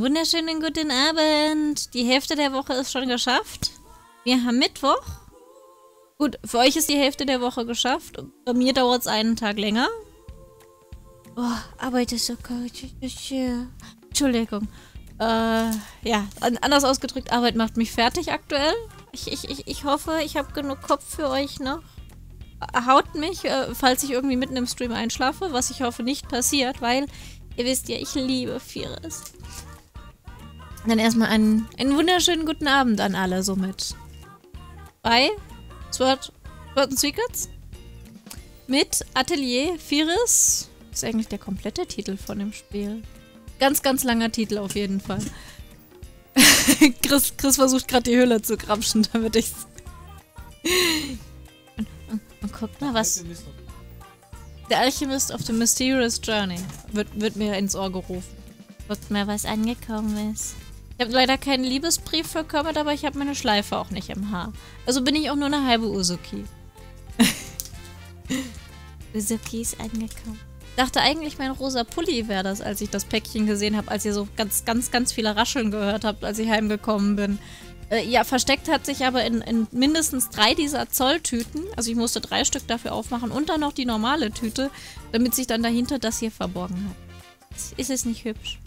Wunderschönen guten Abend. Die Hälfte der Woche ist schon geschafft. Wir haben Mittwoch. Gut, für euch ist die Hälfte der Woche geschafft. Bei mir dauert es einen Tag länger. Oh, Arbeit ist so kalt. Entschuldigung. Äh, ja, anders ausgedrückt, Arbeit macht mich fertig aktuell. Ich, ich, ich, ich hoffe, ich habe genug Kopf für euch noch. Haut mich, äh, falls ich irgendwie mitten im Stream einschlafe, was ich hoffe nicht passiert, weil ihr wisst ja, ich liebe Fires. Dann erstmal einen, einen wunderschönen guten Abend an alle somit. Bei Sword, Sword Secrets mit Atelier Firis. Ist eigentlich der komplette Titel von dem Spiel. Ganz, ganz langer Titel auf jeden Fall. Chris, Chris versucht gerade die Hülle zu krapschen, damit ich's. Und guck mal, was... Der Alchemist of the Mysterious Journey wird, wird mir ins Ohr gerufen. Guckt mal, was angekommen ist. Ich habe leider keinen Liebesbrief für Kermit, aber ich habe meine Schleife auch nicht im Haar. Also bin ich auch nur eine halbe Usuki. Usuki ist angekommen. Dachte eigentlich, mein rosa Pulli wäre das, als ich das Päckchen gesehen habe, als ihr so ganz, ganz, ganz viele Rascheln gehört habt, als ich heimgekommen bin. Äh, ja, versteckt hat sich aber in, in, mindestens drei dieser Zolltüten. Also ich musste drei Stück dafür aufmachen und dann noch die normale Tüte, damit sich dann dahinter das hier verborgen hat. Ist es nicht hübsch?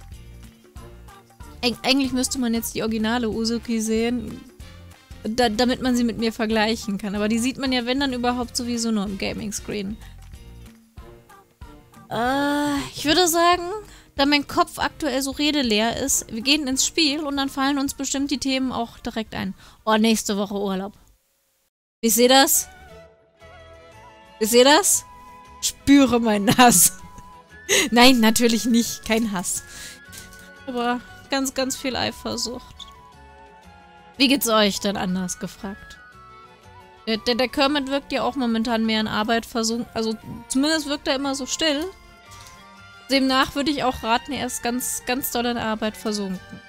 Eig eigentlich müsste man jetzt die originale Usuki sehen, da, damit man sie mit mir vergleichen kann. Aber die sieht man ja, wenn dann überhaupt, sowieso nur im Gaming-Screen. Äh, ich würde sagen, da mein Kopf aktuell so redeleer ist, wir gehen ins Spiel und dann fallen uns bestimmt die Themen auch direkt ein. Oh, nächste Woche Urlaub. Wie seht das? Wie seht das? Spüre meinen Hass. Nein, natürlich nicht. Kein Hass. Aber ganz, ganz viel Eifersucht. Wie geht's euch denn anders gefragt? Der, der, der Kermit wirkt ja auch momentan mehr in Arbeit versunken. Also zumindest wirkt er immer so still. Demnach würde ich auch raten, er ist ganz, ganz doll in Arbeit versunken.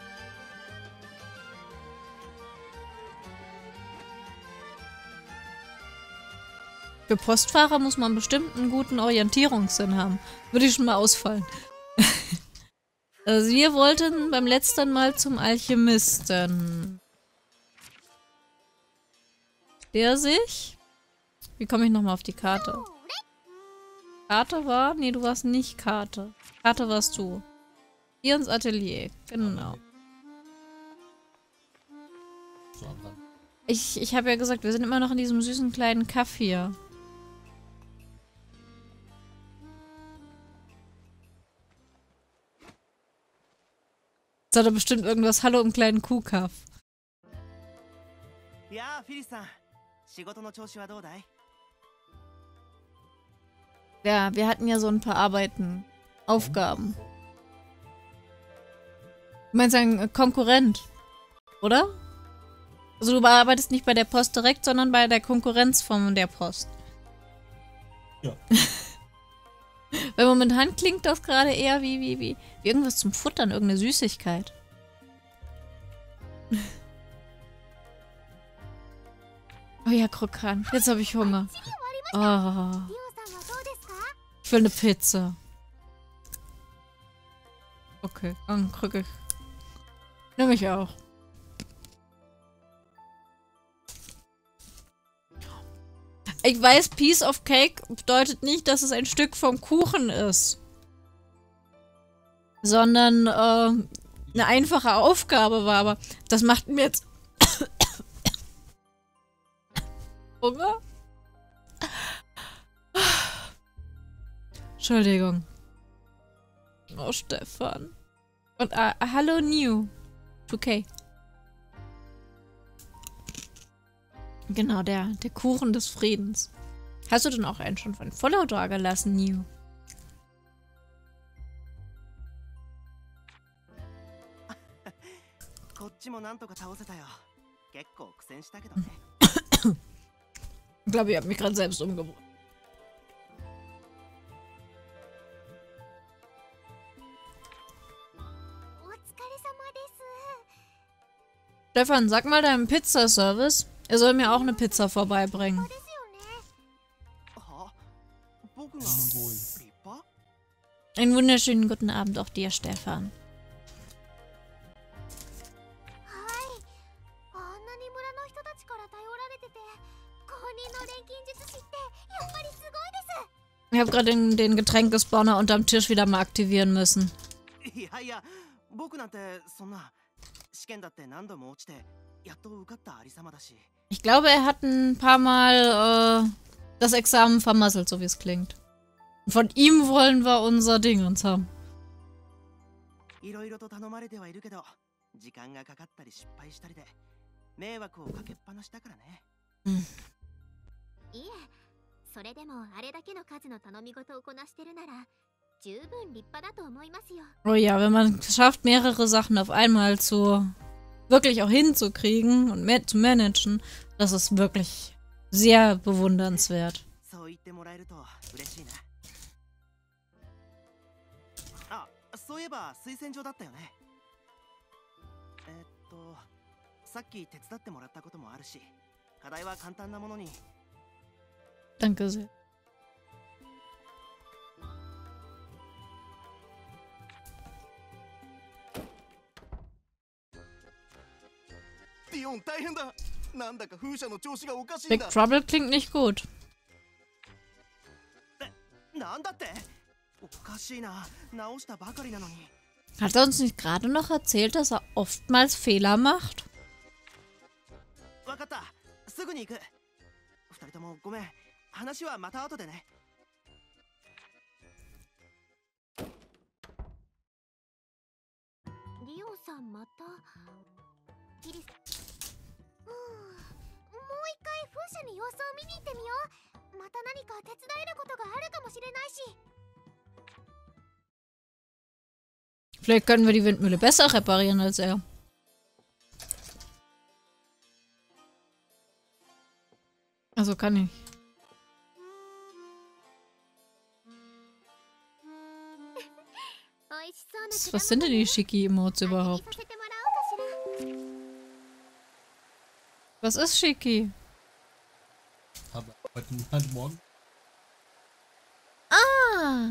Für Postfahrer muss man bestimmt einen guten Orientierungssinn haben. Würde ich schon mal ausfallen. also wir wollten beim letzten Mal zum Alchemisten. Der sich... Wie komme ich nochmal auf die Karte? Karte war? Nee, du warst nicht Karte. Karte warst du. Hier ins Atelier. Genau. Ich, ich habe ja gesagt, wir sind immer noch in diesem süßen kleinen Kaff hier. Jetzt hat er bestimmt irgendwas Hallo im kleinen Kuhkaff. Ja. Ja, wir hatten ja so ein paar Arbeiten. Aufgaben. Du meinst ein Konkurrent, oder? Also du arbeitest nicht bei der Post direkt, sondern bei der Konkurrenz von der Post. Ja. Weil momentan klingt das gerade eher wie, wie, wie, wie irgendwas zum Futtern, irgendeine Süßigkeit. oh ja, Krokan. Jetzt habe ich Hunger. Oh will eine Pizza. Okay, dann krieg ich. Nimm ich auch. Ich weiß, Piece of Cake bedeutet nicht, dass es ein Stück vom Kuchen ist. Sondern äh, eine einfache Aufgabe war, aber das macht mir jetzt Hunger. Entschuldigung. Oh, Stefan. Und uh, hallo New. 2K. Genau, der, der Kuchen des Friedens. Hast du denn auch einen schon von Follow da gelassen, New? ich glaube, ich habe mich gerade selbst umgebracht. Stefan, sag mal deinem Pizzaservice, er soll mir auch eine Pizza vorbeibringen. Einen wunderschönen guten Abend auch dir, Stefan. Ich habe gerade den, den Getränkespawner unterm Tisch wieder mal aktivieren müssen. Ja, ja. Ich bin so いやいや僕なんてそんな試験だって何度も落ちてやっと受かったありさまだし Ich glaube, er hat ein paar Mal äh, das Examen vermasselt, so wie es klingt. Und von ihm wollen wir unser Ding uns haben. いろいろと頼まれてはいるけど時間がかかったり失敗したりで迷惑をかけっぱなしだからねいえそれでもあれだけの数の頼み事をこなしてるなら十分立派だと思いますよ Oh ja, wenn man es schafft, mehrere Sachen auf einmal zu wirklich auch hinzukriegen und ma zu managen, das ist wirklich sehr bewundernswert. そう Big Trouble klingt nicht gut. Hat er uns nicht gerade noch erzählt, dass er oftmals Fehler macht? 一回風車に様子を見に行ってみようまた何か手伝えることがあるかもしれないし Vielleicht können wir die Windmühle besser reparieren als er. Also kann ich. Was, sind denn die 見 überhaupt? Was ist Shiki? Aber heute, heute Morgen Ah!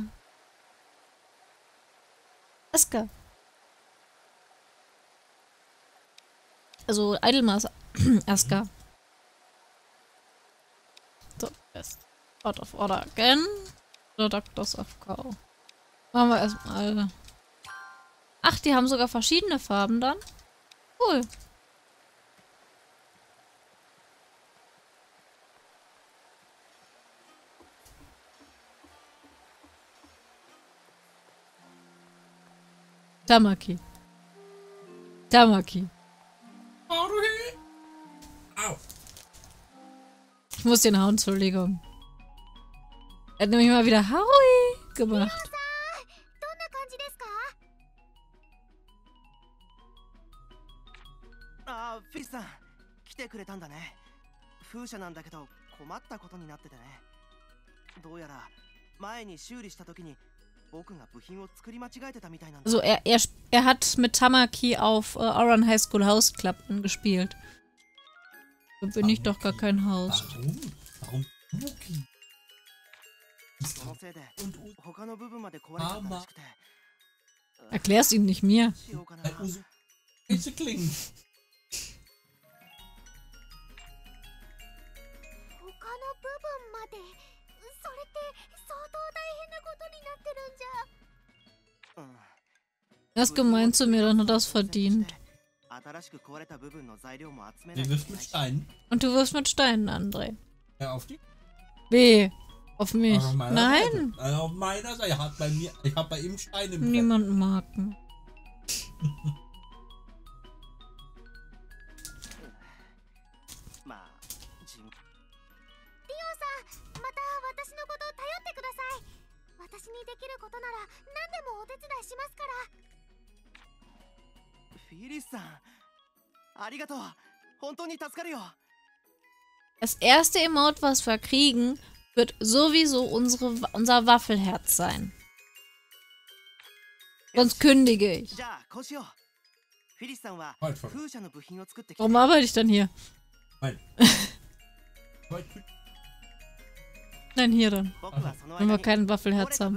Aska. Also Idlemas Aska. So, jetzt. Out of order again. The Doctors of Cow. Machen wir erstmal. Ach, die haben sogar verschiedene Farben dann. Cool. Tamaki. Tamaki. Au! Ich muss den hauen, Entschuldigung. Er hat nämlich mal wieder Harui gemacht. どんな感じですかああフィスさん来てくれたんだね風車なんだけど困ったことになっててねどうやら前に修理した時に Also er, er, er hat mit Tamaki auf äh, Oran High School House Club angespielt. Da bin Warum? ich doch gar kein Haus. Warum? Warum Tamaki? Erklär's ihm nicht mir. Bitte klingen. 他の部分までそれって相当大変なことになってるんじゃうん Er ist gemein zu mir, dann hat er es verdient. 新しく壊れた部分の材料も集めな Der いとい wirft けな mit いし Steinen. Und du wirfst mit Steinen, André. Ja, auf die. B. Auf mich. Auf meiner Nein. Seite. Also auf meiner Seite. Er hat bei mir, ich habe bei ihm Steine im Brett. Niemand mag ことなら何でもお手伝いしますからフィリスさんありがとう本当に助かるよ Das erste Emote, was wir kriegen, wird sowieso unsere, unser Waffelherz sein. Sonst kündige ich. じゃあこうしようフィリスさんは Halt, halt. 風車の部品を作ってきて Warum arbeite ich dann hier? Nein. Nein, hier dann. Wenn wir keinen Waffelherz haben.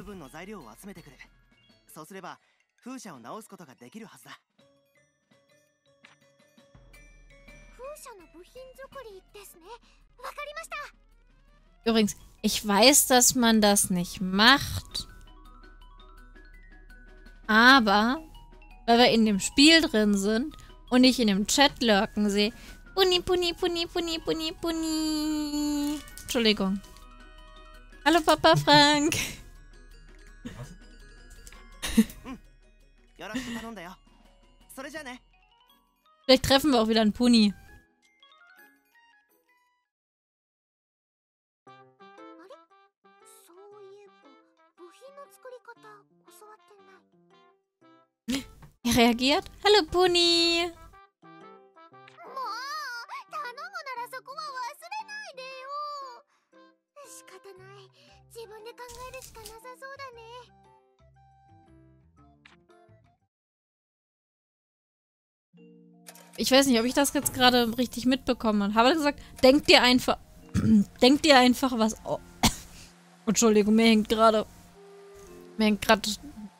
Übrigens, ich weiß, dass man das nicht macht. Aber, weil wir in dem Spiel drin sind und ich in dem Chat lurken sehe, Puni, Puni, Puni, Puni, Puni, Puni. Entschuldigung. Hallo Papa Frank. Ne. Vielleicht treffen wir auch wieder einen Puni. Er reagiert. Hallo Puni! Ich weiß nicht, ob ich das jetzt gerade richtig mitbekommen habe. Habe gesagt, denk dir einfach. denk dir einfach was. Oh. Entschuldigung, mir hängt gerade. Mir hängt gerade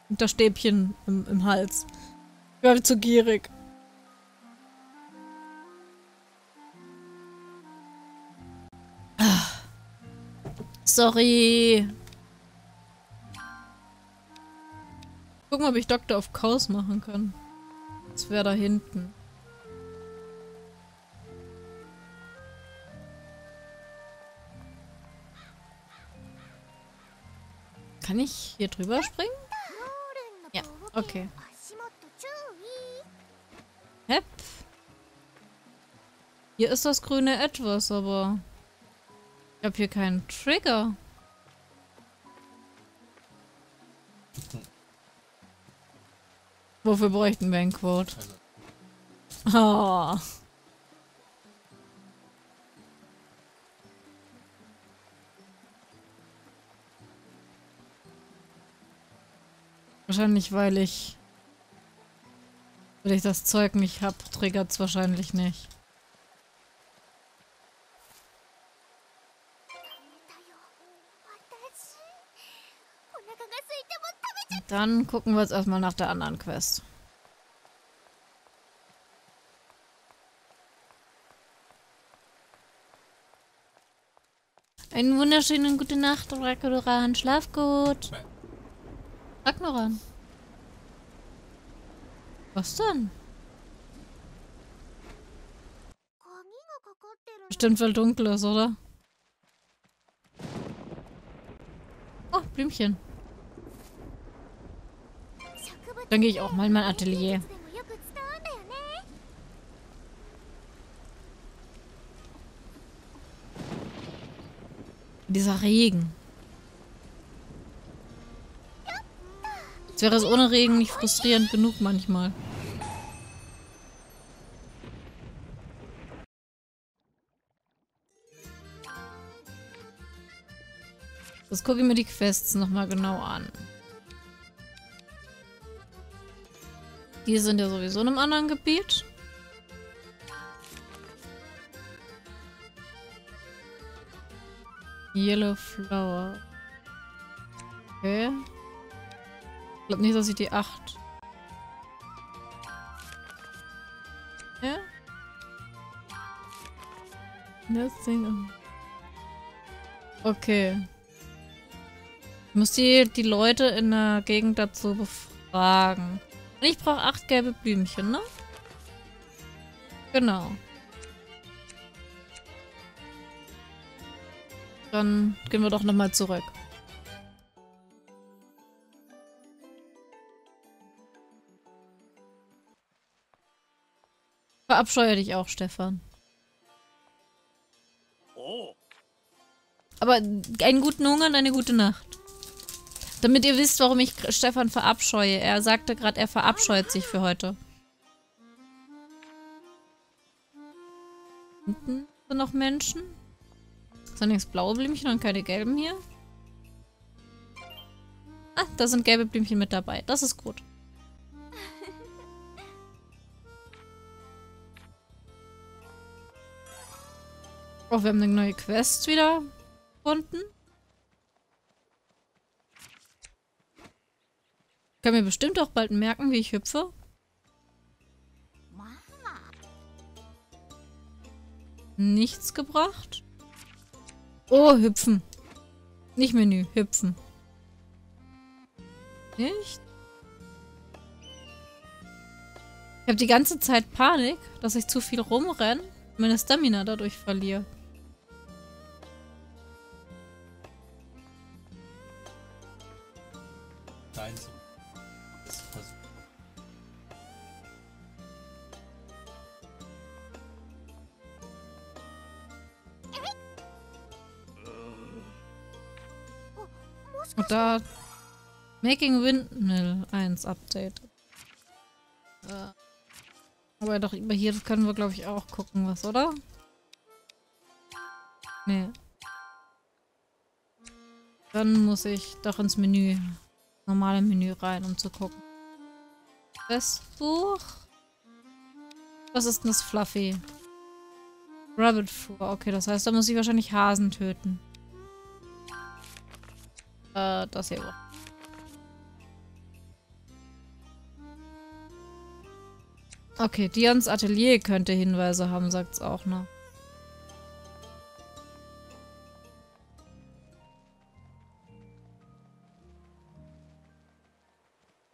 das Stäbchen im, im Hals. Ich war zu gierig. Ah. Sorry. Gucken, ob ich Dr. of Chaos machen kann. Das wäre da hinten. Kann ich hier drüber springen? Ja, okay. Hep. Hier ist das grüne etwas, aber... Ich habe hier keinen Trigger. Wofür bräuchten wir einen Quote? Oh. Ah. Wahrscheinlich, weil ich... Weil ich das Zeug nicht hab, triggert es wahrscheinlich nicht. Dann gucken wir jetzt erstmal nach der anderen Quest. Einen wunderschönen guten Nacht, Rakodoran. Schlaf gut. Ragnaran. Was denn? Bestimmt, weil dunkel ist, oder? Oh, Blümchen. Dann gehe ich auch mal in mein Atelier. Dieser Regen. Jetzt wäre es ohne Regen nicht frustrierend genug manchmal. Jetzt gucke ich mir die Quests nochmal genau an. Die sind ja sowieso in einem anderen Gebiet. Yellow Flower. Okay. Glaube nicht, dass ich die 8. Ja? Nothing. Okay. Ich muss die, die Leute in der Gegend dazu befragen. Und ich brauche acht gelbe Blümchen, ne? Genau. Dann gehen wir doch nochmal zurück. Verabscheue dich auch, Stefan. おお Aber einen guten Hunger und eine gute Nacht. Damit ihr wisst, warum ich Stefan verabscheue. Er sagte gerade, er verabscheut sich für heute. Hinten sind noch Menschen. Sind jetzt blaue Blümchen und keine gelben hier? Ah, da sind gelbe Blümchen mit dabei. Das ist gut. Oh, wir haben eine neue Quest wieder gefunden. Kann mir bestimmt auch bald merken, wie ich hüpfe. Nichts gebracht. Oh, hüpfen. Nicht Menü, hüpfen. Nicht? Ich habe die ganze Zeit Panik, dass ich zu viel rumrenne und meine Stamina dadurch verliere. Da Making Windmill 1 Update. Äh, aber doch über hier, können wir glaube ich auch gucken, was, oder? Nee. Dann muss ich doch ins Menü. Normale Menü rein, um zu gucken. Das. Was ist denn das Fluffy? Rabbit Fur. Okay, das heißt, da muss ich wahrscheinlich Hasen töten. Äh, das hier. Okay, Dians Atelier könnte Hinweise haben, sagt's auch noch.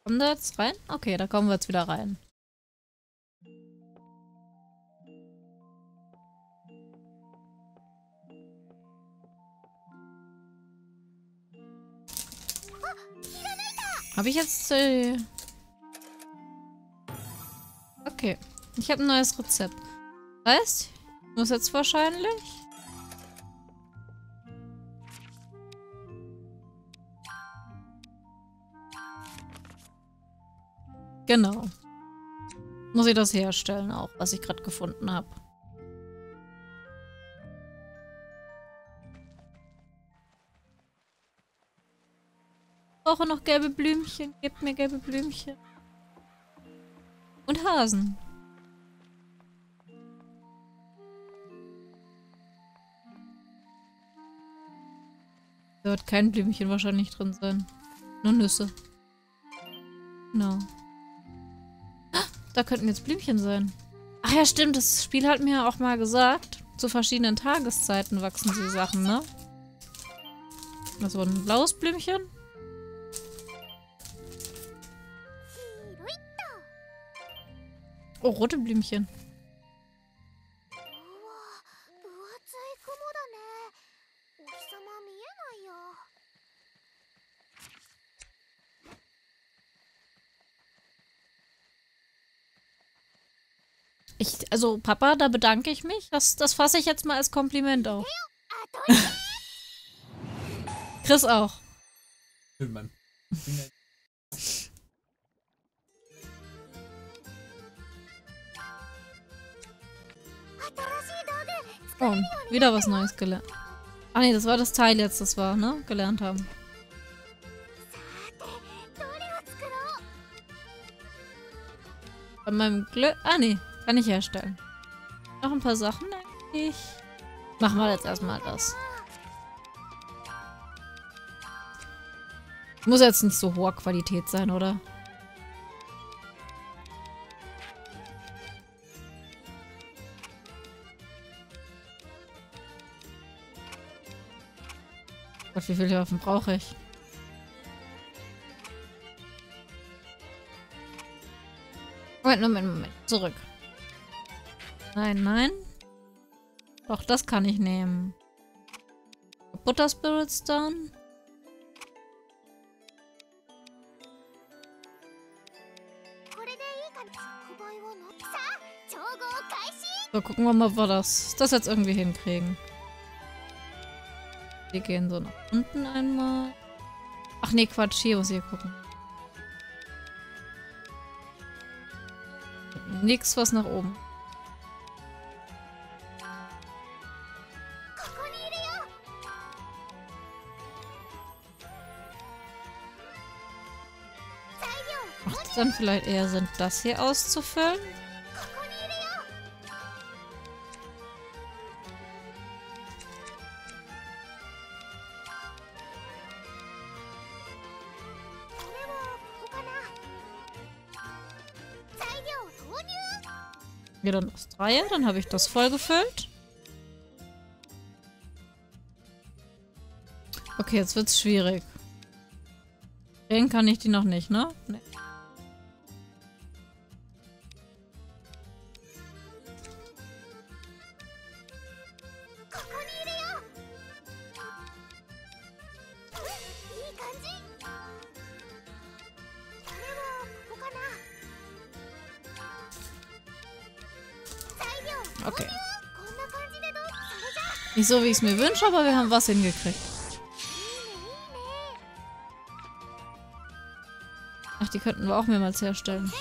Kommen da jetzt rein? Okay, da kommen wir jetzt wieder rein. Habe ich jetzt... Äh okay. Ich habe ein neues Rezept. Heißt, ich muss jetzt wahrscheinlich... Genau. Muss ich das herstellen auch, was ich gerade gefunden habe. Brauche noch gelbe Blümchen. Gebt mir gelbe Blümchen. Und Hasen. Da wird kein Blümchen wahrscheinlich drin sein. Nur Nüsse. Genau. Da könnten jetzt Blümchen sein. Ach ja, stimmt. Das Spiel hat mir auch mal gesagt, zu verschiedenen Tageszeiten wachsen die Sachen, ne? Das war ein blaues Blümchen. Oh, rote Blümchen. Ich, also Papa, da bedanke ich mich. Das, das fasse ich jetzt mal als Kompliment auf. Chris auch. Wieder was Neues gelernt. Ah ne, das war das Teil jetzt, das wir, ne? Gelernt haben. Bei meinem Glück... Ah ne, kann ich herstellen. Noch ein paar Sachen eigentlich. Machen wir jetzt erstmal das. Muss jetzt nicht so hoher Qualität sein, oder? wie viele Waffen brauche ich? Moment, Moment, Moment. Zurück. Nein, nein. Doch, das kann ich nehmen. Butter Spirits Stone. So, gucken wir mal, ob wir das, das jetzt irgendwie hinkriegen. Wir gehen so nach unten einmal. Ach nee, Quatsch, hier muss ich gucken. Nix, was nach oben. Macht es dann vielleicht eher Sinn, das hier auszufüllen? Okay, dann das Dreier. Dann habe ich das vollgefüllt. Okay, jetzt wird es schwierig. Drehen kann ich die noch nicht, ne? Nee. Nicht so, wie ich es mir wünsche, aber wir haben was hingekriegt. Ach, die könnten wir auch mehrmals herstellen.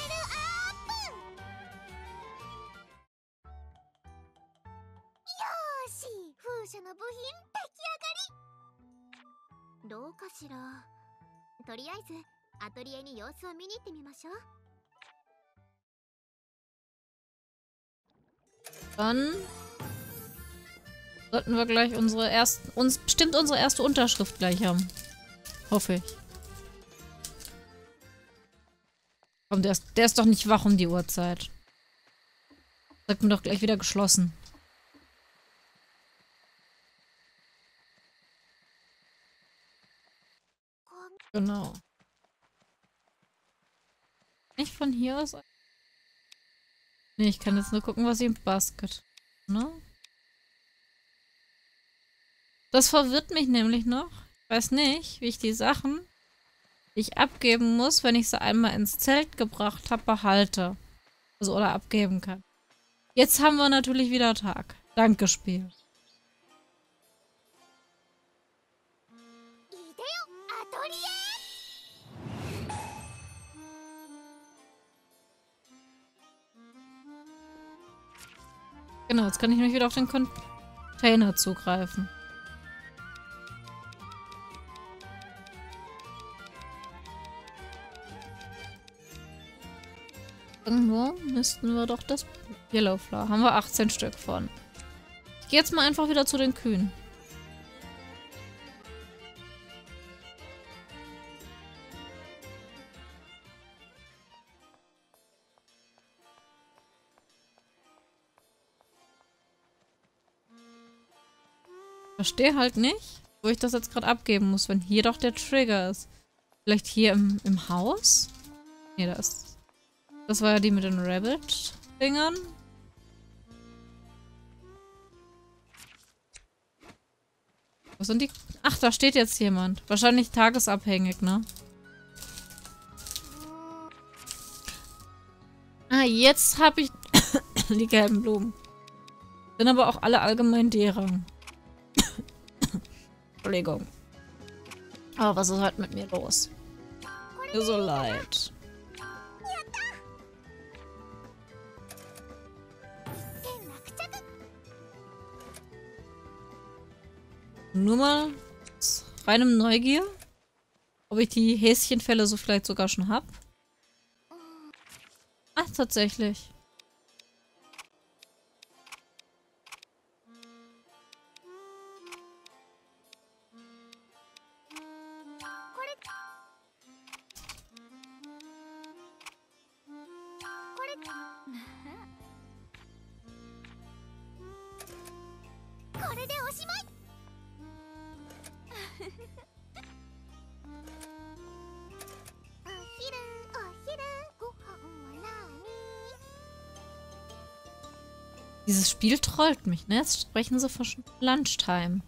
Wir gleich unsere erste, uns bestimmt unsere erste Unterschrift gleich haben. Hoffe ich. Komm, der ist, der ist doch nicht wach um die Uhrzeit. Sagt mir doch gleich wieder geschlossen. Genau. Nicht von hier aus. Nee, ich kann jetzt nur gucken, was ich im Basket. Ne? Das verwirrt mich nämlich noch. Ich weiß nicht, wie ich die Sachen, die ich abgeben muss, wenn ich sie einmal ins Zelt gebracht habe, behalte. Also oder abgeben kann. Jetzt haben wir natürlich wieder Tag. Danke, Spiel. Genau, jetzt kann ich nämlich wieder auf den Container zugreifen. Irgendwo müssten wir doch das Yellowflower. Haben wir 18 Stück von. Ich gehe jetzt mal einfach wieder zu den Kühen. Verstehe halt nicht, wo ich das jetzt gerade abgeben muss, wenn hier doch der Trigger ist. Vielleicht hier im, im Haus? Nee, da ist... Das war ja die mit den Rabbit-Dingern. Was sind die? Ach, da steht jetzt jemand. Wahrscheinlich tagesabhängig, ne? Ah, jetzt habe ich die gelben Blumen. Sind aber auch alle allgemein D-Rang. Entschuldigung. Aber was ist halt mit mir los? Mir so leid. Nur mal aus reinem Neugier, ob ich die Häschenfälle so vielleicht sogar schon hab. Ach, tatsächlich. Spiel trollt mich, ne? Jetzt sprechen sie von Lunchtime.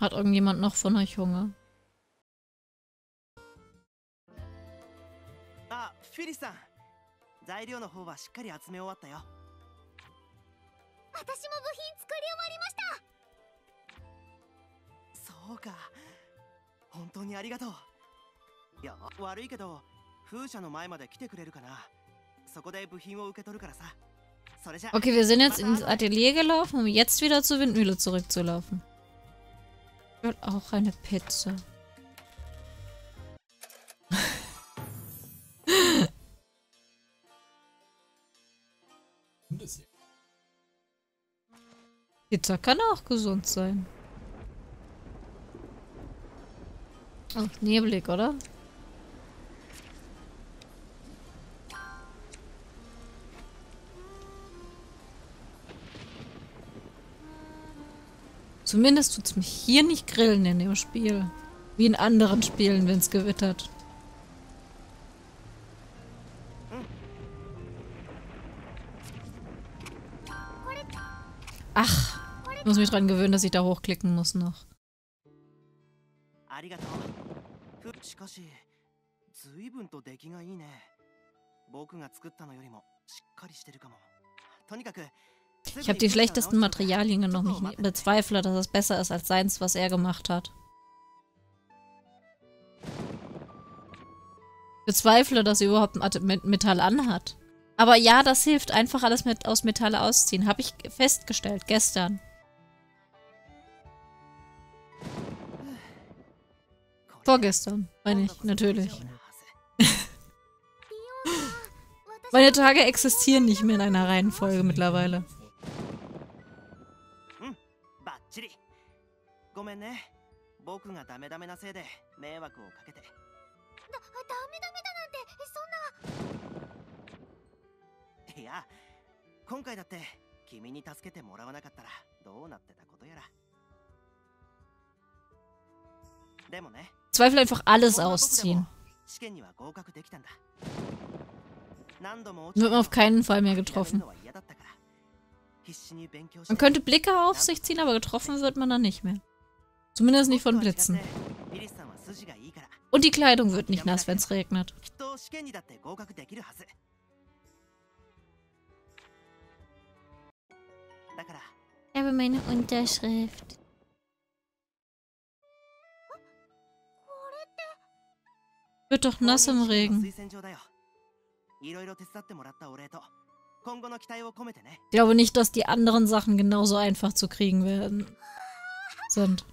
Hat irgendjemand noch von euch Hunger? Ah, フィリスさん材料の方はしっかり集め終わったよ私も部品作り終わりましたそうか 本当にありがとういや悪いけど風車の前まで来てくれるかなそこで部品を受け取るからさ Okay, wir sind jetzt ins Atelier gelaufen, um jetzt wieder zur Windmühle zurückzulaufen. Ich will auch eine Pizza. Pizza kann auch gesund sein. Ach, neblig, oder? Zumindest tut es mich hier nicht grillen in dem Spiel. Wie in anderen Spielen, wenn es gewittert. Ach, ich muss mich dran gewöhnen, dass ich da hochklicken muss noch. かし随分と出来がいいね僕が作ったのよりもしっかりしてるかもとにかく Ich habe die schlechtesten Materialien genommen. Ich bezweifle, dass es besser ist als seins, was er gemacht hat. Bezweifle, dass er überhaupt ein Metall anhat. Aber ja, das hilft. Einfach alles mit aus Metall ausziehen. Habe ich festgestellt, gestern. Vorgestern, meine ich, natürlich. Meine Tage existieren nicht mehr in einer Reihenfolge mittlerweile. バッチリごめんね僕がダメダメなせいで迷惑をかけてだダメダメだなんてそんないや今回だって君に助けてもらわなかったらどうなってたことやらでもね Zweifel einfach alles ausziehen. Wird man auf keinen Fall mehr getroffen. Man könnte Blicke auf sich ziehen, aber getroffen wird man dann nicht mehr. Zumindest nicht von Blitzen. Und die Kleidung wird nicht nass, wenn es regnet. Ich habe meine Unterschrift. Wird doch nass im Regen. Ich glaube nicht, dass die anderen Sachen genauso einfach zu kriegen werden. Sind.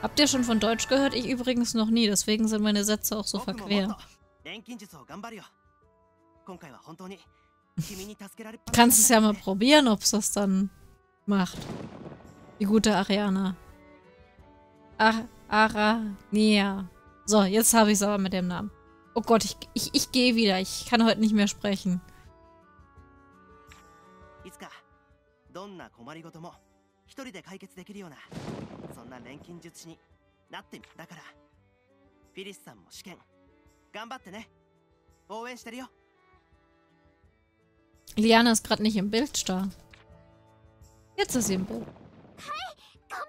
Habt ihr schon von Deutsch gehört? Ich übrigens noch nie, deswegen sind meine Sätze auch so verquer. Kannst es ja mal probieren, ob es das dann macht. Die gute Ariana. Ar Aranea. So, jetzt habe ich es aber mit dem Namen. Oh Gott, ich, ich, ich gehe wieder. Ich kann heute nicht mehr sprechen. Liana ist gerade nicht im Bild, Star. Jetzt ist sie im Bild. Hi.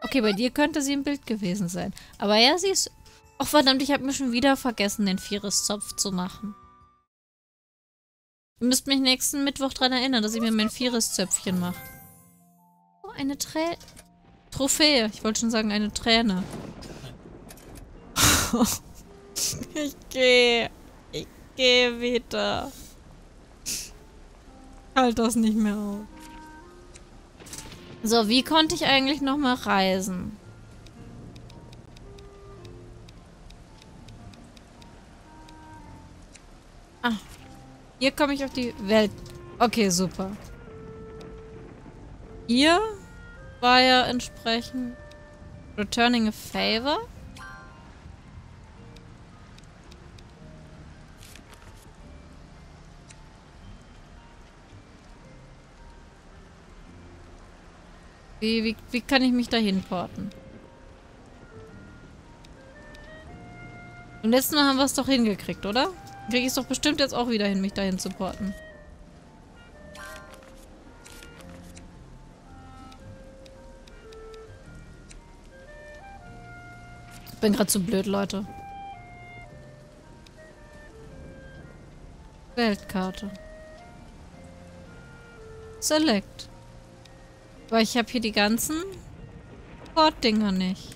Okay, bei dir könnte sie im Bild gewesen sein. Aber ja, sie ist... Ach verdammt, ich habe mir schon wieder vergessen, den Viereszopf zu machen. Ihr müsst mich nächsten Mittwoch daran erinnern, dass ich mir mein Viereszöpfchen mache. Oh, eine Trä... Trophäe. Ich wollte schon sagen, eine Träne. ich gehe. Ich gehe wieder. Halt das nicht mehr aus. So, wie konnte ich eigentlich nochmal reisen? Ah. Hier komme ich auf die Welt. Okay, super. Hier war ja entsprechend Returning a Favor. Wie, wie, wie kann ich mich dahin porten? Im letzten Mal haben wir es doch hingekriegt, oder? Kriege ich es doch bestimmt jetzt auch wieder hin, mich dahin zu porten. Ich bin gerade zu blöd, Leute. Weltkarte. Select. Aber ich habe hier die ganzen Port-Dinger nicht.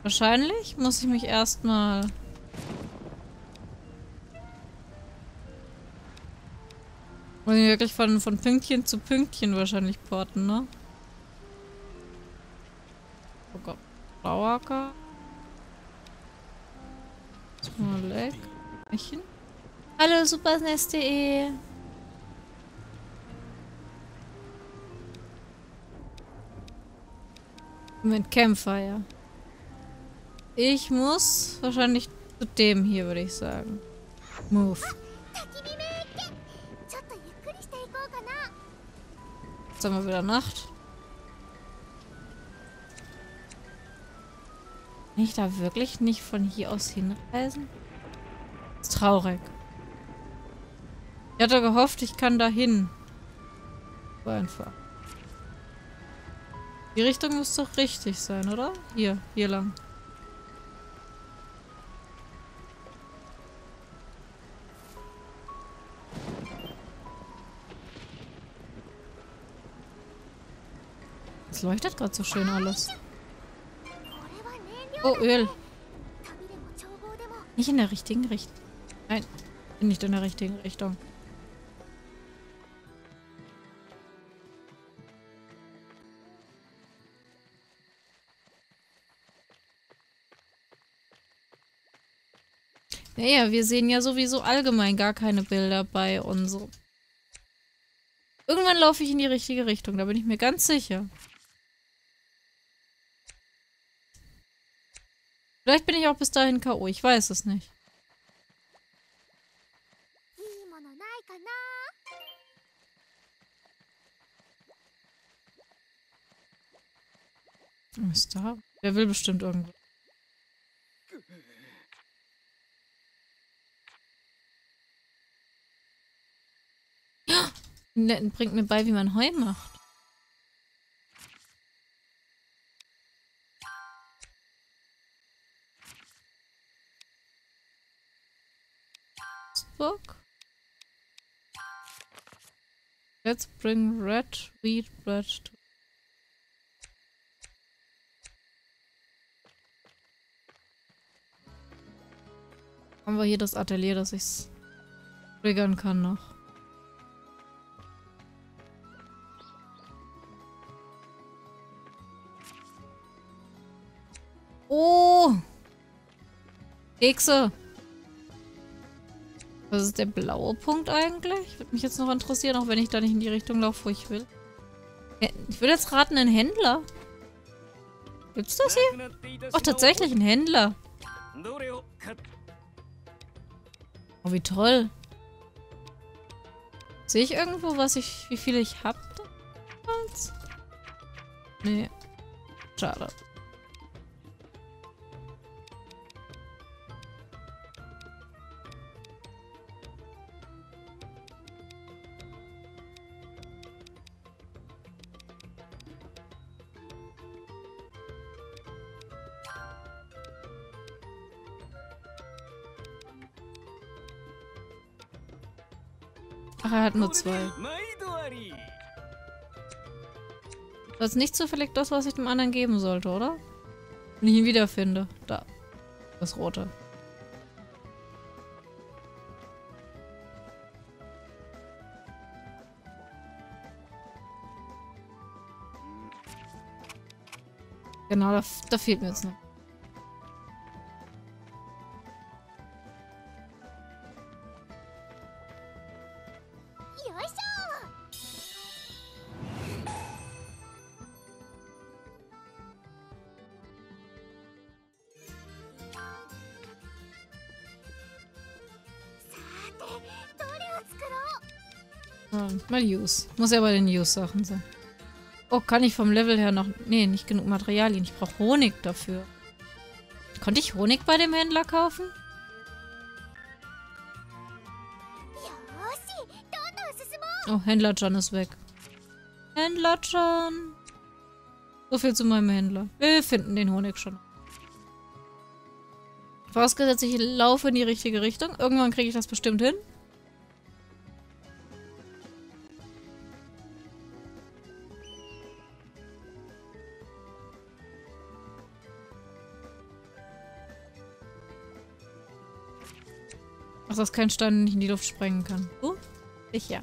Wahrscheinlich muss ich mich erstmal... Muss ich wirklich von, von Pünktchen zu Pünktchen wahrscheinlich porten, ne? Oh Gott. Select. Mädchen. Hallo, supersnest.de. Mit Kämpfer, ja. Ich muss wahrscheinlich zu dem hier, würde ich sagen. Move. Jetzt haben wir wieder Nacht. Kann ich da wirklich nicht von hier aus hinreisen? Das ist traurig. Ich hatte gehofft, ich kann da hin. So einfach. Die Richtung muss doch richtig sein, oder? Hier, hier lang. Es leuchtet gerade so schön alles. Oh, Öl. Nicht in der richtigen Richtung. Nein, nicht in der richtigen Richtung. Naja, wir sehen ja sowieso allgemein gar keine Bilder bei uns. Irgendwann laufe ich in die richtige Richtung, da bin ich mir ganz sicher. Vielleicht bin ich auch bis dahin K.O., ich weiß es nicht. Was ist da? Wer will bestimmt irgendwas? Bringt mir bei, wie man Heu macht. Book. Let's bring red wheat bread to Haben wir hier das Atelier, dass ich's triggern kann noch. Kekse. Was ist der blaue Punkt eigentlich? Würde mich jetzt noch interessieren, auch wenn ich da nicht in die Richtung laufe, wo ich will. Ich würde jetzt raten, ein Händler. Gibt's das hier? Ach, tatsächlich ein Händler. Oh, wie toll. Sehe ich irgendwo, was ich, wie viele ich habe? Nee. Schade. Nummer Das ist nicht zufällig das, was ich dem anderen geben sollte, oder? Wenn ich ihn wiederfinde. Da. Das rote. Genau, da, da fehlt mir jetzt noch. Use. Muss ja bei den Use-Sachen sein. Oh, kann ich vom Level her noch... Nee, nicht genug Materialien. Ich brauche Honig dafür. Konnte ich Honig bei dem Händler kaufen? Oh, Händler John ist weg. Händler John. So viel zu meinem Händler. Wir finden den Honig schon. Vorausgesetzt, ich laufe in die richtige Richtung. Irgendwann kriege ich das bestimmt hin. dass kein Stein nicht in die Luft sprengen kann. Du? Ich ja.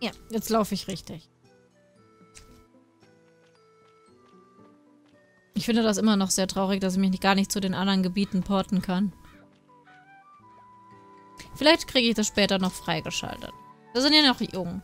Ja, jetzt laufe ich richtig. Ich finde das immer noch sehr traurig, dass ich mich gar nicht zu den anderen Gebieten porten kann. Vielleicht kriege ich das später noch freigeschaltet. Wir sind ja noch jung.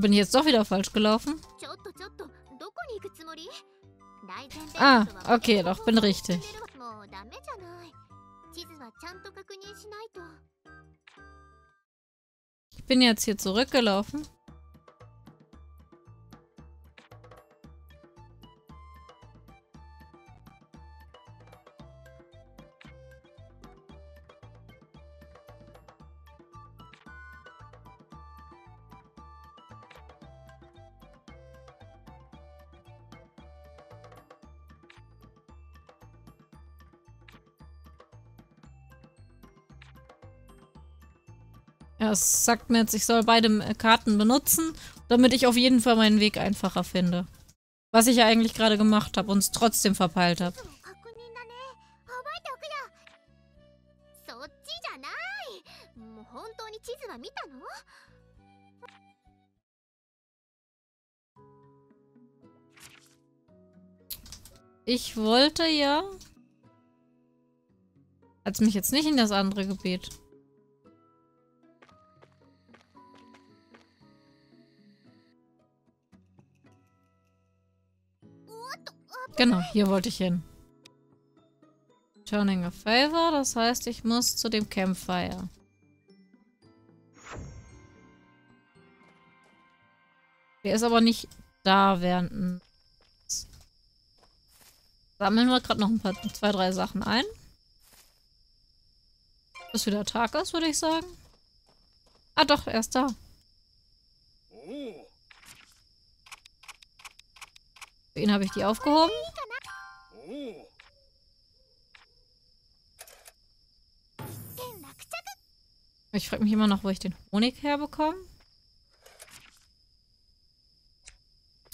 Bin ich jetzt doch wieder falsch gelaufen? Ah, okay, doch, bin richtig. Ich bin jetzt hier zurückgelaufen. Es sagt mir jetzt, ich soll beide äh, Karten benutzen, damit ich auf jeden Fall meinen Weg einfacher finde. Was ich ja eigentlich gerade gemacht habe und es trotzdem verpeilt habe. Ich wollte ja... Hat mich jetzt nicht in das andere Gebiet. Genau, hier wollte ich hin. Turning a favor, das heißt, ich muss zu dem Campfire. Der ist aber nicht da während... Sammeln wir gerade noch ein paar, zwei, drei Sachen ein. Bis wieder Tag ist, würde ich sagen. Ah doch, er ist da. お Wen habe ich die aufgehoben? Ich frage mich immer noch, wo ich den Honig herbekomme.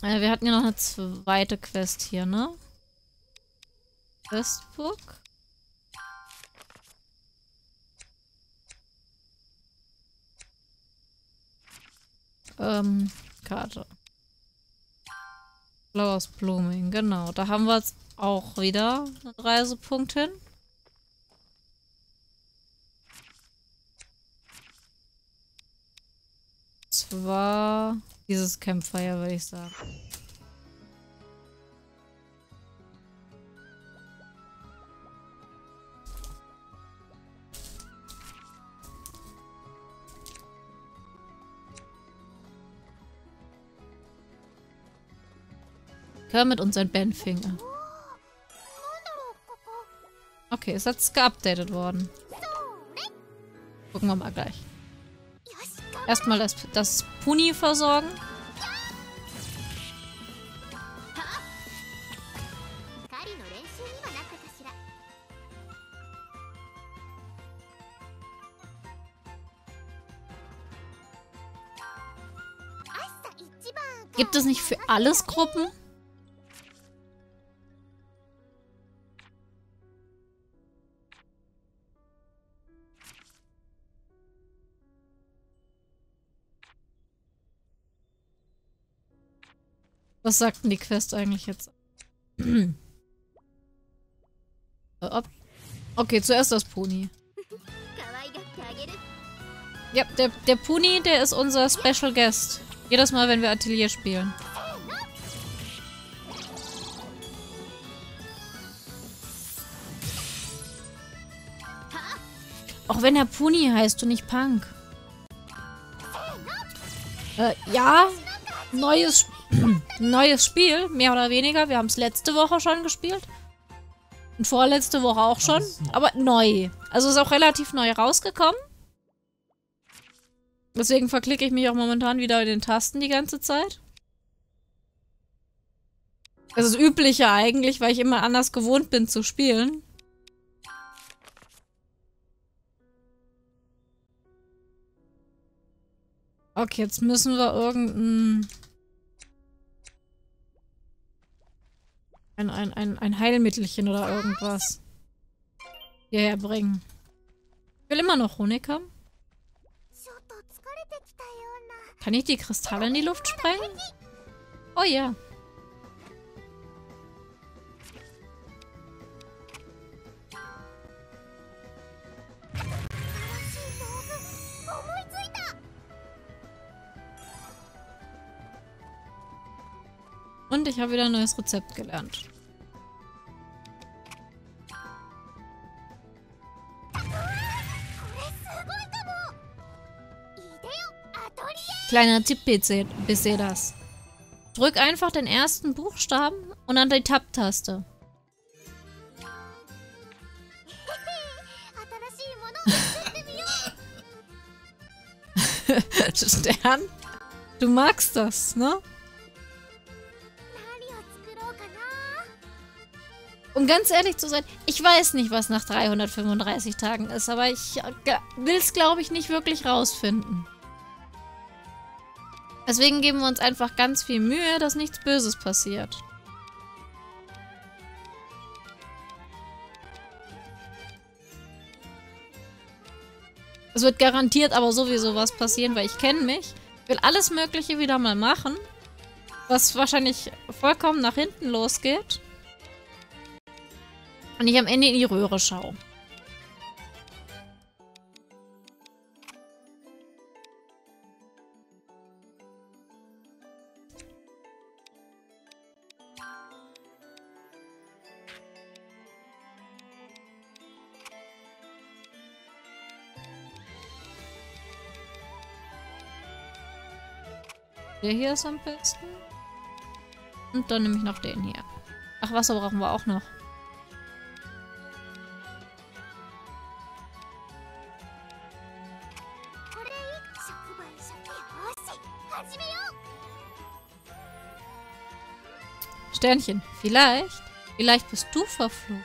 Äh, wir hatten ja noch eine zweite Quest hier, ne? Questbook. Ähm, Karte. Flowers Blooming, genau. Da haben wir jetzt auch wieder einen Reisepunkt hin. Zwar dieses Campfire, würde ich sagen. Kermit und sein Bandfinger. Okay, es hat geupdatet worden. Gucken wir mal gleich. Erstmal das, das Puni versorgen. Gibt es nicht für alles Gruppen? Was sagt denn die Quest eigentlich jetzt? Äh, okay, zuerst das Pony. Ja, der, der Puni, der ist unser Special Guest. Jedes Mal, wenn wir Atelier spielen. Auch wenn er Puni heißt und nicht Punk. Äh, ja. Neues Spiel neues Spiel, mehr oder weniger. Wir haben es letzte Woche schon gespielt. Und vorletzte Woche auch schon. Aber neu. Also ist auch relativ neu rausgekommen. Deswegen verklicke ich mich auch momentan wieder in den Tasten die ganze Zeit. Das ist üblicher eigentlich, weil ich immer anders gewohnt bin zu spielen. Okay, jetzt müssen wir irgendein... Ein, ein, ein, ein Heilmittelchen oder irgendwas hierher bringen. Ich will immer noch Honig haben. Kann ich die Kristalle in die Luft sprengen? Oh ja. Yeah. Und ich habe wieder ein neues Rezept gelernt. Kleiner Tipp, bis ihr Besedas. Drück einfach den ersten Buchstaben und dann die Tab-Taste. Stern, du magst das, ne? Um ganz ehrlich zu sein, ich weiß nicht, was nach 335 Tagen ist, aber ich will es, glaube ich, nicht wirklich rausfinden. Deswegen geben wir uns einfach ganz viel Mühe, dass nichts Böses passiert. Es wird garantiert aber sowieso was passieren, weil ich kenne mich. Ich will alles Mögliche wieder mal machen, was wahrscheinlich vollkommen nach hinten losgeht. Und ich am Ende in die Röhre schaue. Der hier ist am besten. Und dann nehme ich noch den hier. Ach, Wasser brauchen wir auch noch. Sternchen, vielleicht, vielleicht bist du verflucht.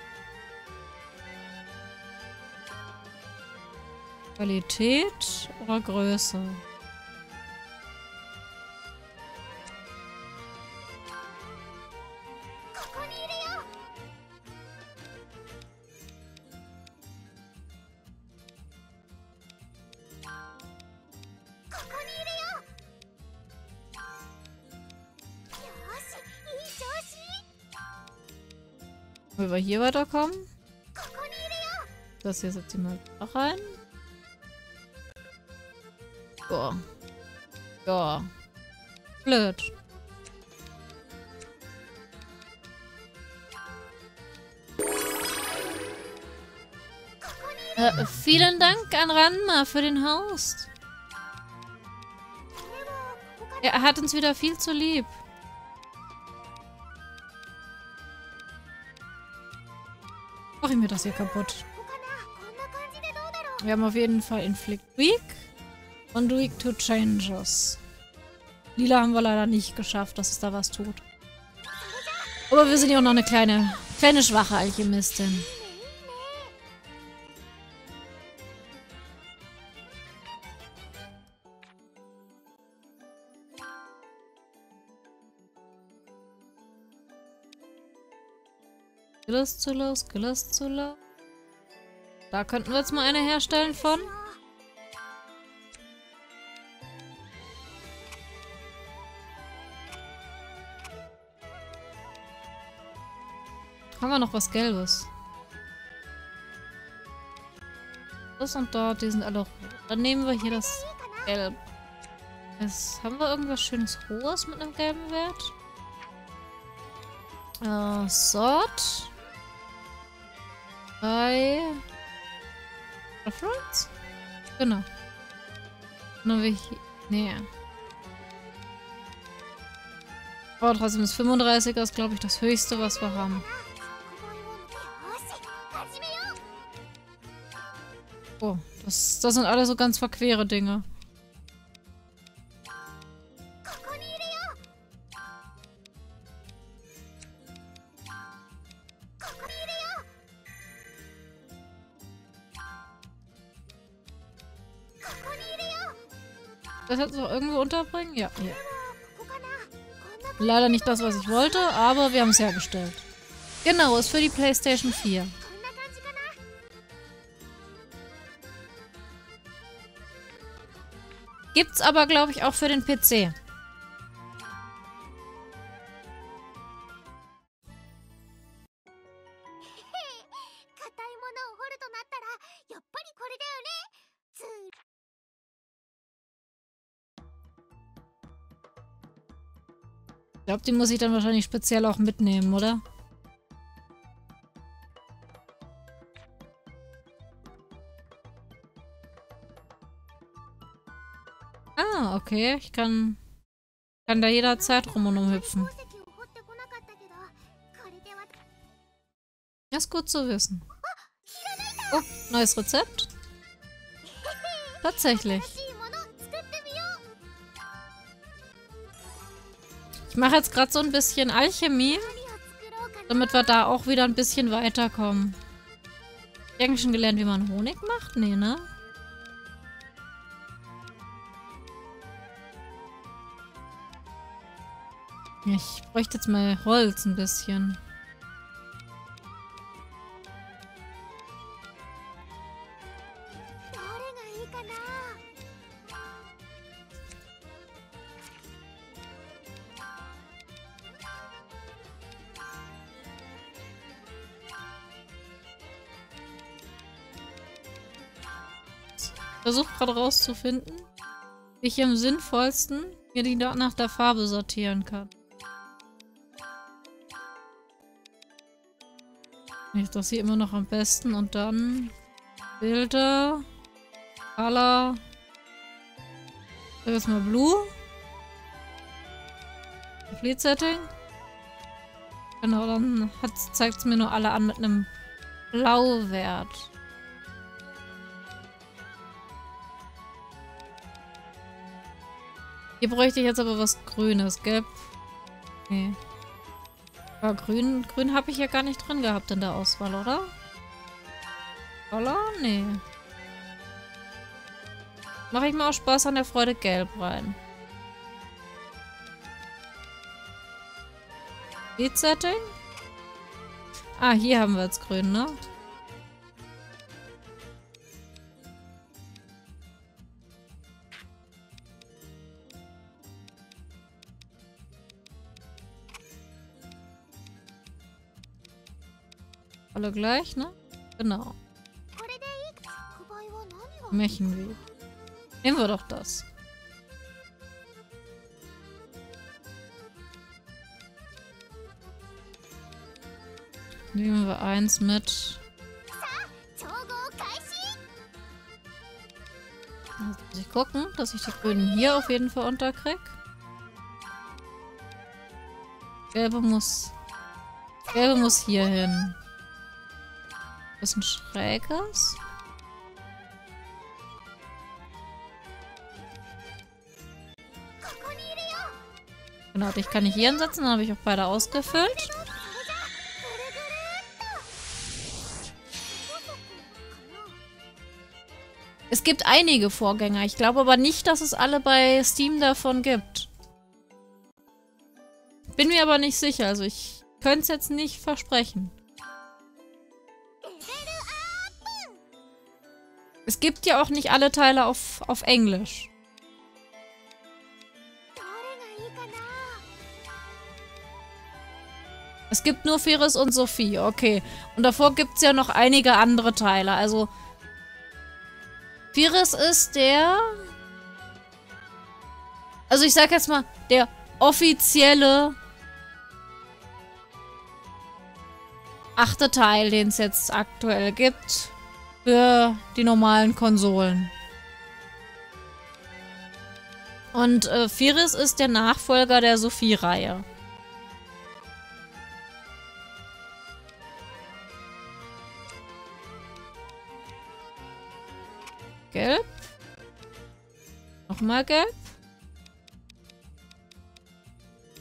Qualität oder Größe? Wir hier weiterkommen. Das hier ich mal da rein. Ja. Ja. Blöd. Äh, vielen Dank an Ranma für den Host. Er hat uns wieder viel zu lieb. ist hier kaputt. Wir haben auf jeden Fall Inflict Weak und Weak to Changes. Lila haben wir leider nicht geschafft, dass es da was tut. Aber wir sind ja auch noch eine kleine, kleine schwache Alchemistin. Skillas zu low, Skillas zu low. Da könnten wir jetzt mal eine herstellen von. Haben wir noch was Gelbes? Das und dort, die sind alle rot. Dann nehmen wir hier das Gelb. Jetzt haben wir irgendwas schönes Hohes mit einem gelben Wert? Äh, Sort. Bei Reference? Genau. Nur wir hier. Nee. Aber trotzdem ist 35 ist, glaube ich, das höchste, was wir haben. Oh, das, das sind alle so ganz verquere Dinge. hier. Leider nicht das, was ich wollte, aber wir haben es hergestellt. Genau, ist für die Playstation 4. Gibt's aber, glaube ich, auch für den PC. glaube, die muss ich dann wahrscheinlich speziell auch mitnehmen, oder? Ah, okay. Ich kann, kann da jederzeit rum und umhüpfen. Das ist gut zu wissen. Oh, neues Rezept? Tatsächlich. Ich mache jetzt gerade so ein bisschen Alchemie, damit wir da auch wieder ein bisschen weiterkommen. Ich eigentlich schon gelernt, wie man Honig macht? Nee, ne? Ich bräuchte jetzt mal Holz ein bisschen. Versuche gerade rauszufinden, wie ich am sinnvollsten mir die da- nach der Farbe sortieren kann. Ich das hier immer noch am besten und dann Bilder, Color, jetzt mal Blue, Complete Setting. Genau, dann zeigt es mir nur alle an mit einem Blauwert. Hier bräuchte ich jetzt aber was Grünes. Gelb. Nee. Aber grün, grün habe ich ja gar nicht drin gehabt in der Auswahl, oder? Color? Nee. Mache ich mal aus Spaß an der Freude gelb rein. Beat Setting? Ah, hier haben wir jetzt grün, ne? Alle gleich, ne? Genau. Märchenweg. Nehmen wir doch das. Nehmen wir eins mit. Also muss ich gucken, dass ich die grünen hier auf jeden Fall unterkrieg. Gelbe muss... Gelbe muss hier hin. Bisschen schräg ist. Genau, dich kann ich hier hinsetzen, dann habe ich auch beide ausgefüllt. Es gibt einige Vorgänger. Ich glaube aber nicht, dass es alle bei Steam davon gibt. Bin mir aber nicht sicher. Also ich könnte es jetzt nicht versprechen. Es gibt ja auch nicht alle Teile auf, auf Englisch. Es gibt nur Ferris und Sophie, okay. Und davor gibt es ja noch einige andere Teile. Also, Ferris ist der... Also ich sag jetzt mal, der offizielle achte Teil, den es jetzt aktuell gibt für die normalen Konsolen. Und äh, Firis ist der Nachfolger der Sophie-Reihe. Gelb. Nochmal gelb.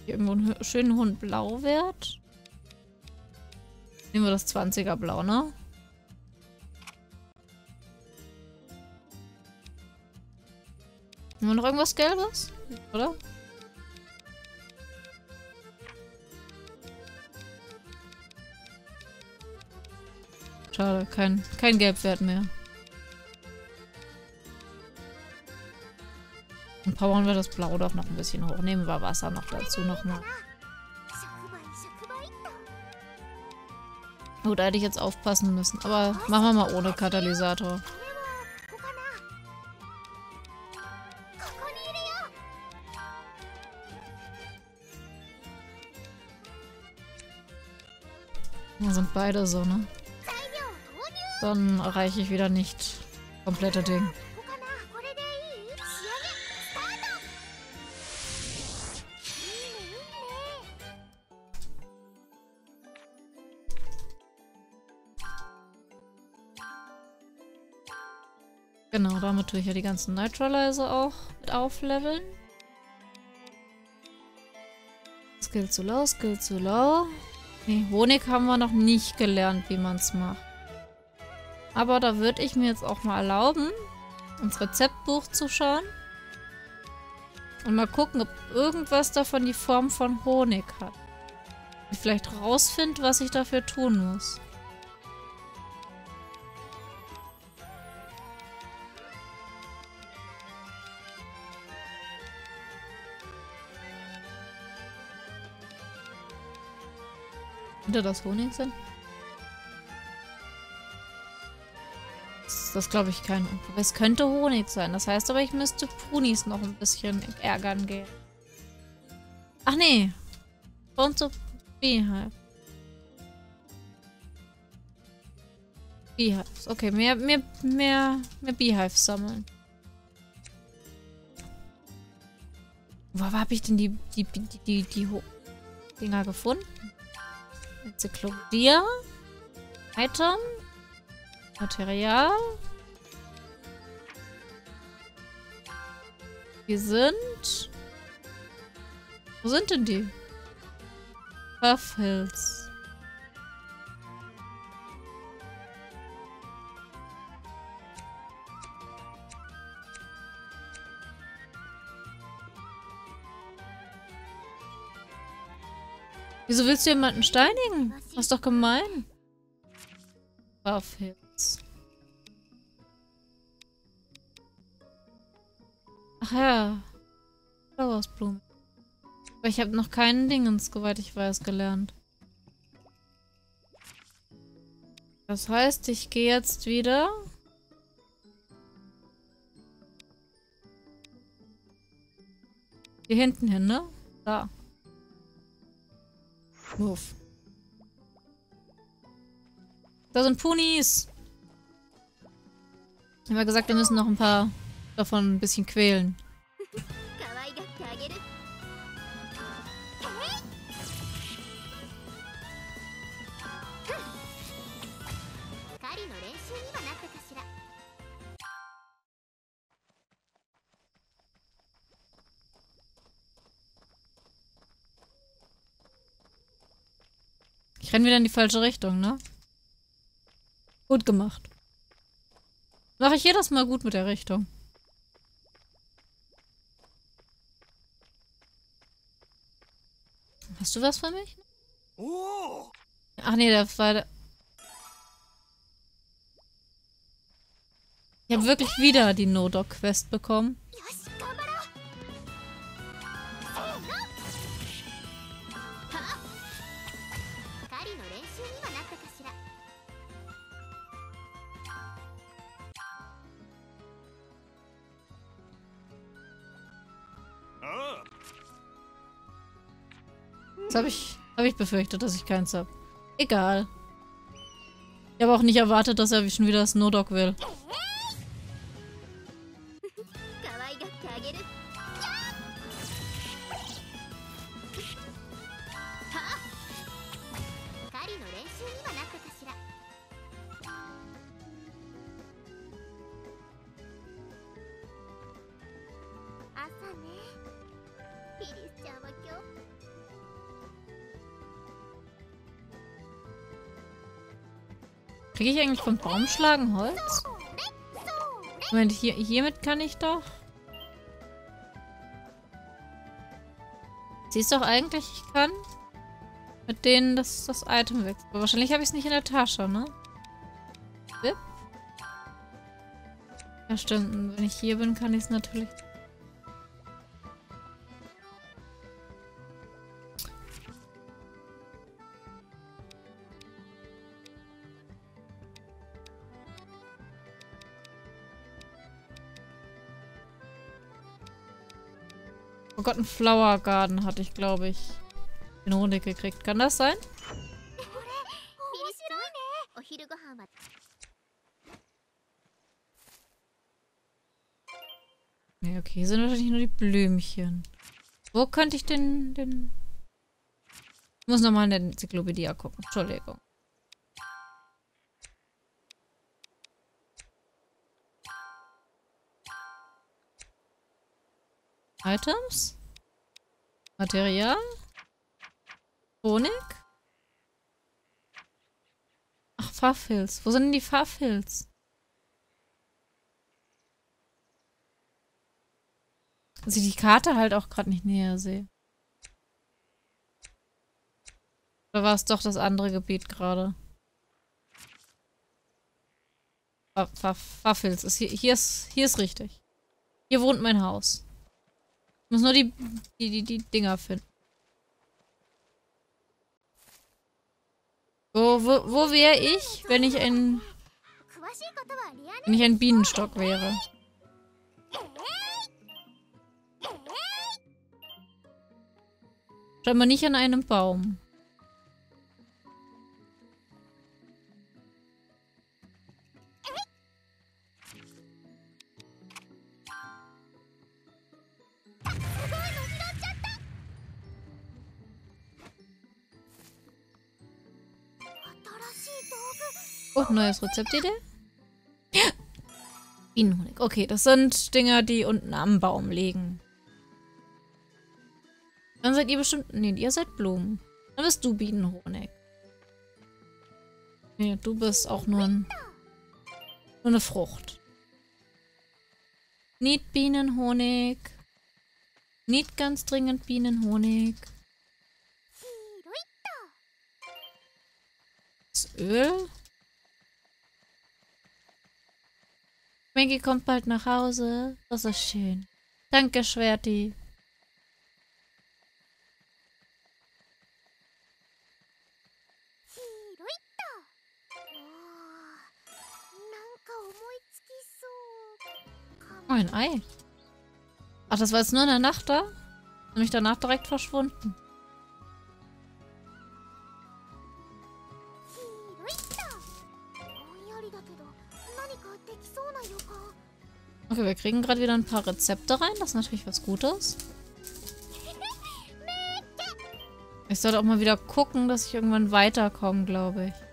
Hier irgendwo einen hö- schönen hohen Blauwert. Nehmen wir das 20er Blau, ne? Nur noch irgendwas Gelbes? Oder? Schade, kein, kein Gelbwert mehr. Dann powern wir das Blau doch noch ein bisschen hoch. Nehmen wir Wasser noch dazu nochmal. Gut, da hätte ich jetzt aufpassen müssen. Aber machen wir mal ohne Katalysator. Schwächen sind beide so, ne? Dann erreiche ich wieder nicht komplette Ding. Genau, damit tue ich ja die ganzen Neutralizer auch mit aufleveln. Skill zu low, Skill zu low. Nee, Honig haben wir noch nicht gelernt, wie man es macht. Aber da würde ich mir jetzt auch mal erlauben, ins Rezeptbuch zu schauen. Und mal gucken, ob irgendwas davon die Form von Honig hat. Ich vielleicht rausfinde, was ich dafür tun muss. Könnte das Honig sein? Das, glaube ich kein. Es könnte Honig sein. Das heißt aber, ich müsste Punis noch ein bisschen ärgern gehen. Ach nee. Und so Beehive. Beehives. Okay, mehr, mehr, mehr, mehr Beehives sammeln. Wo habe ich denn die, die, die, die, die Dinger gefunden? Enzyklopädie. Item. Material. Wir sind... Wo sind denn die? Puff Hills. Wieso willst du jemanden steinigen? Das ist doch gemein. Hills. Ach ja. Flowersblumen. Aber ich habe noch keinen Dingens, soweit ich weiß, gelernt. Das heißt, ich gehe jetzt wieder... Hier hinten hin, ne? Da. Move. Da sind Punis. Ich habe gesagt, wir müssen noch ein paar davon ein bisschen quälen. Ich renne wieder in die falsche Richtung, ne? Gut gemacht. Mache ich jedes Mal gut mit der Richtung. Hast du was für mich? Ach nee, das war der... Ich habe wirklich wieder die No-Dog-Quest bekommen. Das habe ich, hab ich befürchtet, dass ich keins habe. Egal. Ich habe auch nicht erwartet, dass er schon wieder das No-Dog will. Ich eigentlich vom Baumschlagen Holz? Moment, hier, hiermit kann ich doch... Siehst doch eigentlich, ich kann mit denen das, das Item wechseln. Aber wahrscheinlich habe ich es nicht in der Tasche, ne? Ja, stimmt. Wenn ich hier bin, kann ich es natürlich Flower Garden hatte ich, glaube ich, in Honig gekriegt. Kann das sein? Nee, okay, hier sind wahrscheinlich nur die Blümchen. Wo könnte ich denn den... Ich muss nochmal in der Enzyklopädie gucken. Entschuldigung. Items? Material? Honig? Ach, Pfaffhilz. Wo sind denn die Pfaffhilz? Dass ich die Karte halt auch gerade nicht näher sehe. Oder war es doch das andere Gebiet gerade? Pfaffhilz. Ist hier, hier, ist, hier ist richtig. Hier wohnt mein Haus. Ich muss nur die, die, die, die Dinger finden. Wo, wo, wo wäre ich, wenn ich ein... Wenn ich ein Bienenstock wäre? Schau mal nicht an einem Baum. Oh, neues Rezeptidee? Bienenhonig. Okay, das sind Dinger, die unten am Baum liegen. Dann seid ihr bestimmt... Nee, ihr seid Blumen. Dann bist du Bienenhonig. Nee, du bist auch nur, ein, nur eine Frucht. Nicht Bienenhonig. Nicht ganz dringend Bienenhonig. Das Öl. Minky kommt bald nach Hause. Das ist schön. Danke, Schwerti. Oh, ein Ei. Ach, das war jetzt nur in der Nacht da? Ist nämlich danach direkt verschwunden. Okay, wir kriegen gerade wieder ein paar Rezepte rein. Das ist natürlich was Gutes. Ich sollte auch mal wieder gucken, dass ich irgendwann weiterkomme, glaube ich.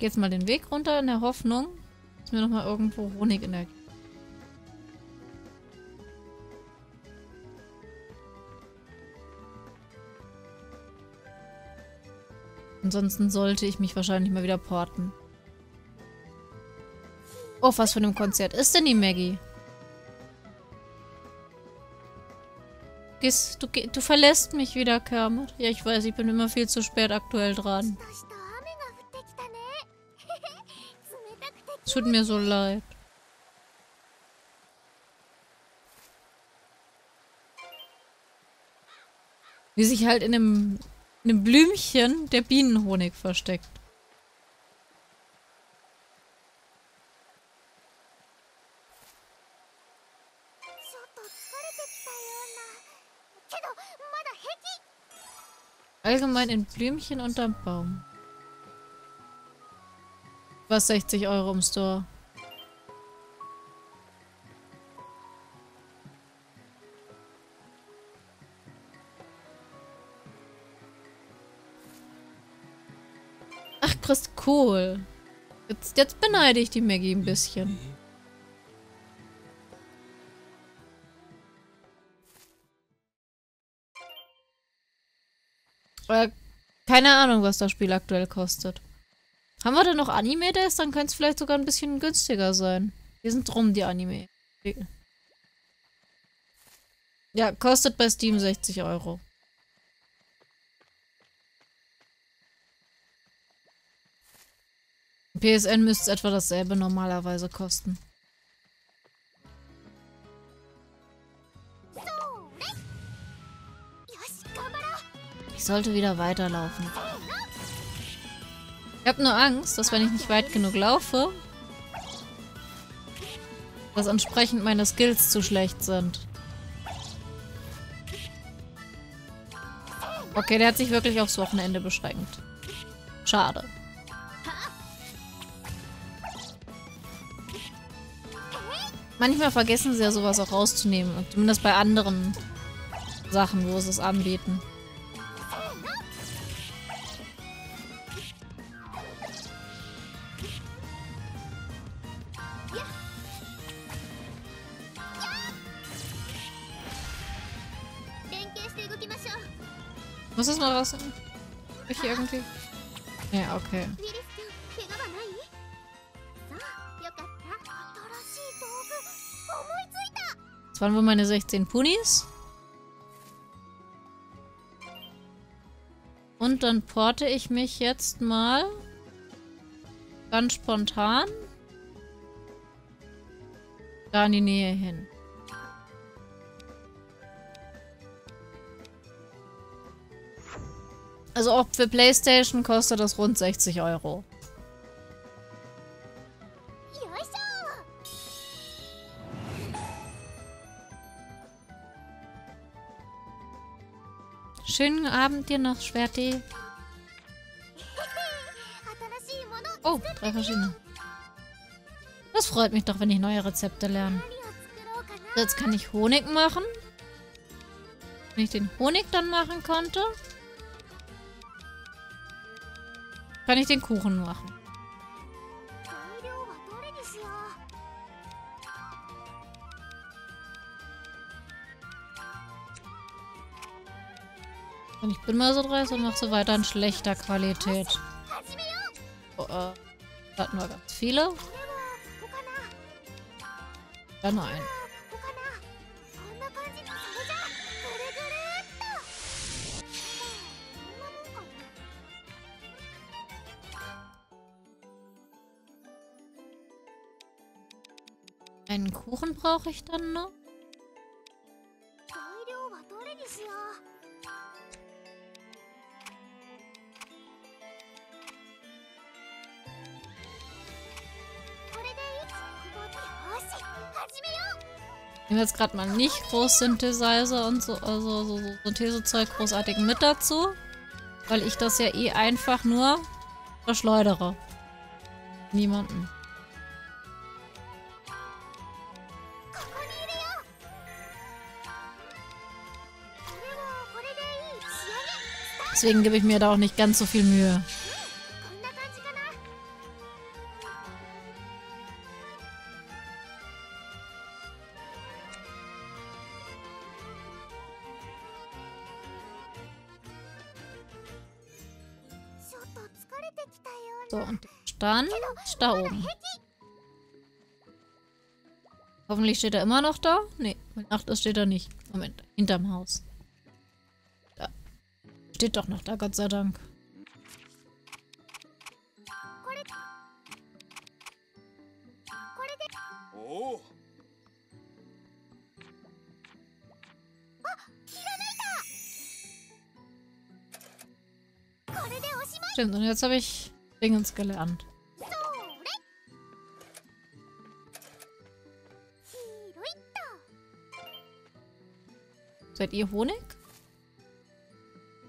Ich geh jetzt mal den Weg runter in der Hoffnung, dass mir nochmal irgendwo Honig in der Ansonsten sollte ich mich wahrscheinlich mal wieder porten. Oh, was für ein Konzert ist denn die Maggie? Du, du verlässt mich wieder, Kermit. Ja, ich weiß, ich bin immer viel zu spät aktuell dran. Tut mir so leid. Wie sich halt in einem, in einem Blümchen der Bienenhonig versteckt. Allgemein in Blümchen unterm Baum. Was 60 Euro im Store. Ach, Chris, cool. Jetzt, jetzt beneide ich die Maggie ein bisschen. Äh, keine Ahnung, was das Spiel aktuell kostet. Haben wir denn noch Anime Days? Dann könnte es vielleicht sogar ein bisschen günstiger sein. Wir sind drum, die Anime. Ja, kostet bei Steam 60 Euro. PSN müsste etwa dasselbe normalerweise kosten. Ich sollte wieder weiterlaufen. Ich habe nur Angst, dass wenn ich nicht weit genug laufe, dass entsprechend meine Skills zu schlecht sind. Okay, der hat sich wirklich aufs Wochenende beschränkt. Schade. Manchmal vergessen sie ja sowas auch rauszunehmen. Zumindest bei anderen Sachen, wo sie es anbieten. anderes? Ich irgendwie? Ja, okay. Das waren wohl meine 16 Punis. Und dann porte ich mich jetzt mal ganz spontan da in die Nähe hin. Also auch für Playstation kostet das rund 60 Euro. Schönen Abend dir noch, Schwerti. Oh, drei verschiedene. Das freut mich doch, wenn ich neue Rezepte lerne. Jetzt kann ich Honig machen. Wenn ich den Honig dann machen konnte. Kann ich den Kuchen machen? Und ich bin mal so dreist und mache so weiter in schlechter Qualität. Oh, äh, hatten wir ganz viele. Dann ein. Einen Kuchen brauche ich dann noch. Ich nehme jetzt gerade mal nicht groß Synthesizer und so, also so, so Synthesezeug großartig mit dazu, weil ich das ja eh einfach nur verschleudere. Niemanden. Deswegen gebe ich mir da auch nicht ganz so viel Mühe. So, und dann ist da oben. Hoffentlich steht er immer noch da. Ne, mit 8 steht er nicht. Moment, hinterm Haus steht doch noch da, Gott sei Dank. Stimmt, und jetzt habe ich Dingens gelernt. Seid ihr Honig?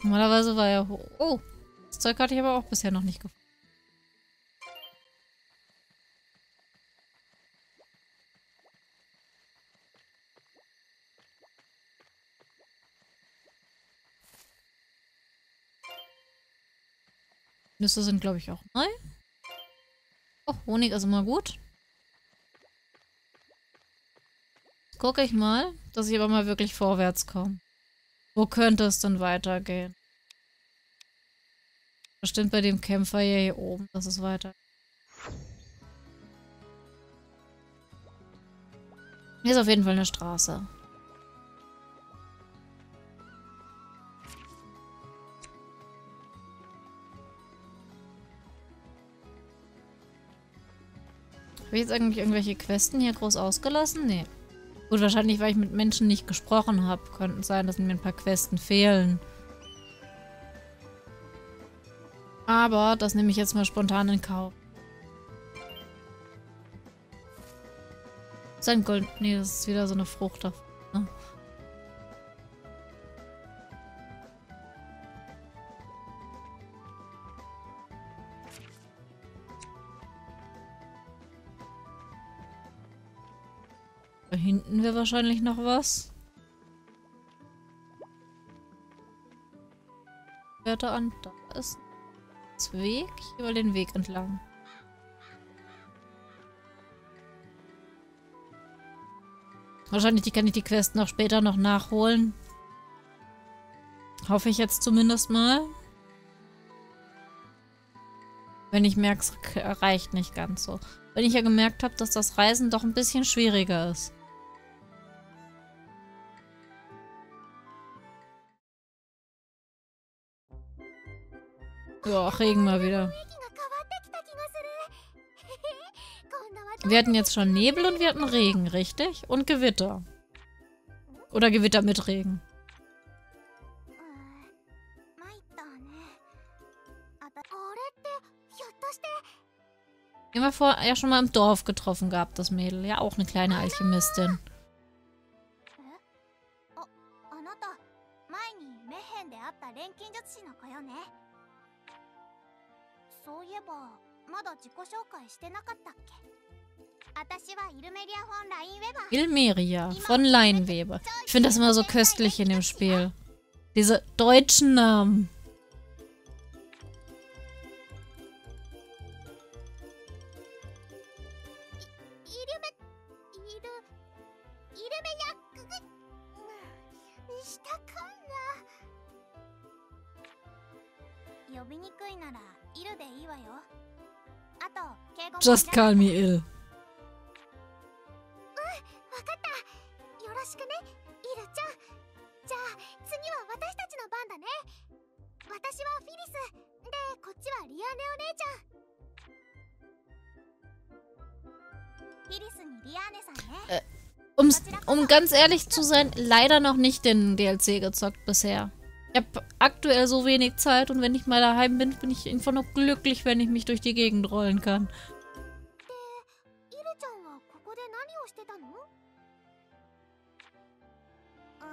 Normalerweise war Ho Oh, das Zeug hatte ich aber auch bisher noch nicht gefunden. Nüsse sind, glaube ich, auch neu. Oh, Honig ist immer gut. Gucke ich mal, dass ich aber mal wirklich vorwärts komme. Wo könnte es denn weitergehen? Bestimmt bei dem Kämpfer hier, hier oben, dass es weiter. Hier ist auf jeden Fall eine Straße. Habe ich jetzt eigentlich irgendwelche Questen hier groß ausgelassen? Nee. Gut, wahrscheinlich, weil ich mit Menschen nicht gesprochen habe. Könnten sein, dass mir ein paar Questen fehlen. Aber das nehme ich jetzt mal spontan in Kauf. Sein Gold... Nee, das ist wieder so eine Frucht davon. Wäre wahrscheinlich noch was. Hört er an? Da ist das Weg. Gehe mal den Weg entlang. Wahrscheinlich kann ich die Quest noch später noch nachholen. Hoffe ich jetzt zumindest mal. Wenn ich merke, es reicht nicht ganz so. Wenn ich ja gemerkt habe, dass das Reisen doch ein bisschen schwieriger ist. So, Regen mal wieder. Wir hatten jetzt schon Nebel und wir hatten Regen, richtig? Und Gewitter. Oder Gewitter mit Regen. Immer haben vorher ja schon mal im Dorf getroffen gehabt, das Mädel. Ja, auch eine kleine Alchemistin. Oh, そういえばまだ自己紹介してなかったっけ私はイルメリア・フォン・ラインウェバー Ilmeria von Leinweber. Ich finde das immer so köstlich in dem Spiel. Diese deutschen Namen. Just call me ill. Äh, um, um ganz ehrlich zu sein, leider noch nicht den DLC gezockt bisher. Ich habe aktuell so wenig Zeit und wenn ich mal daheim bin, bin ich einfach nur glücklich, wenn ich mich durch die Gegend rollen kann. イルちゃんはここで何をしてたのあ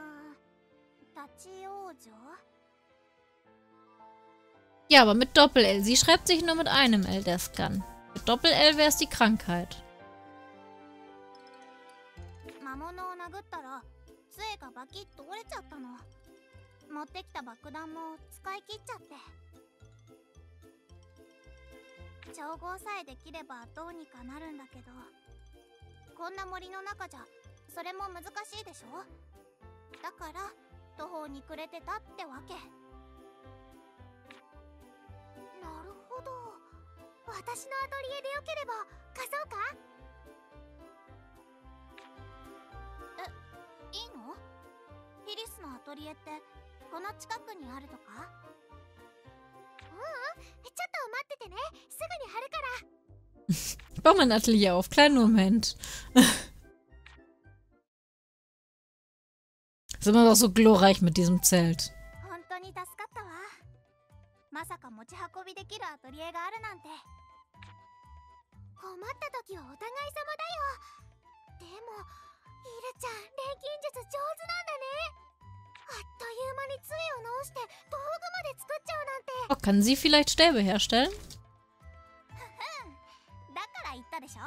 ー立ち往生 Ja, aber mit Doppel-L. Sie schreibt sich nur mit einem L, der Scan. Mit Doppel-L wäre es die Krankheit. 魔物を殴ったら杖がバキッと折れちゃったの 持ってきた爆弾も使い切っちゃって。調合さえできればどうにかなるんだけど。こんな森の中じゃそれも難しいでしょ？だから途方に暮れてたってわけ。なるほど。私のアトリエでよければ貸そうか？えいいの？フィリスのアトリエってこの近くにあるとか？ううんちょっと待っててねすぐに貼るから Ich baue mein Atelier auf. Kleinen Moment. ist immer noch so glorreich mit diesem Zelt. まさか持ち運びできるアトリエがあるなんて困った時はお互い様だよでもイルちゃん錬金術上手なんだね Oh, kann sie vielleicht Stäbe herstellen? だから言ったでしょ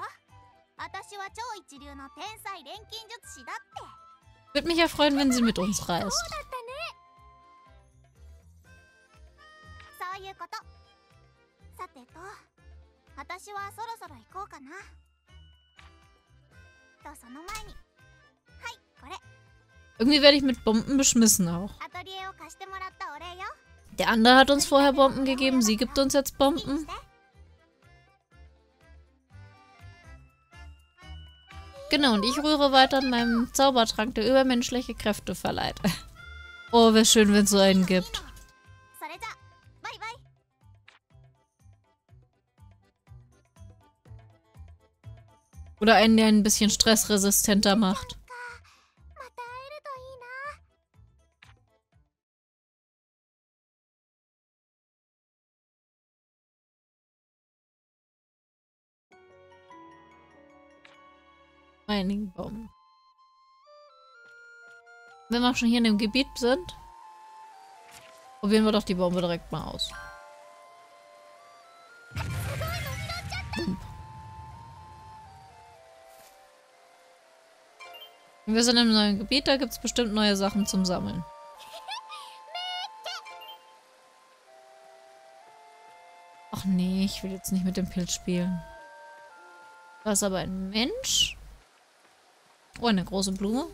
私は超一流の天才錬金術師だって Würde mich ja freuen, wenn sie mit uns そう reist. Irgendwie werde ich mit Bomben beschmissen auch. Der andere hat uns vorher Bomben gegeben, sie gibt uns jetzt Bomben. Genau, und ich rühre weiter an meinem Zaubertrank, der übermenschliche Kräfte verleiht. oh, wäre schön, wenn es so einen gibt. Oder einen, der ein bisschen stressresistenter macht. Einigen Bomben. Wenn wir schon hier in dem Gebiet sind, probieren wir doch die Bombe direkt mal aus. Wir sind im neuen Gebiet, da gibt es bestimmt neue Sachen zum Sammeln. Ach nee, ich will jetzt nicht mit dem Pilz spielen. Da ist aber ein Mensch. Oh, eine große Blume.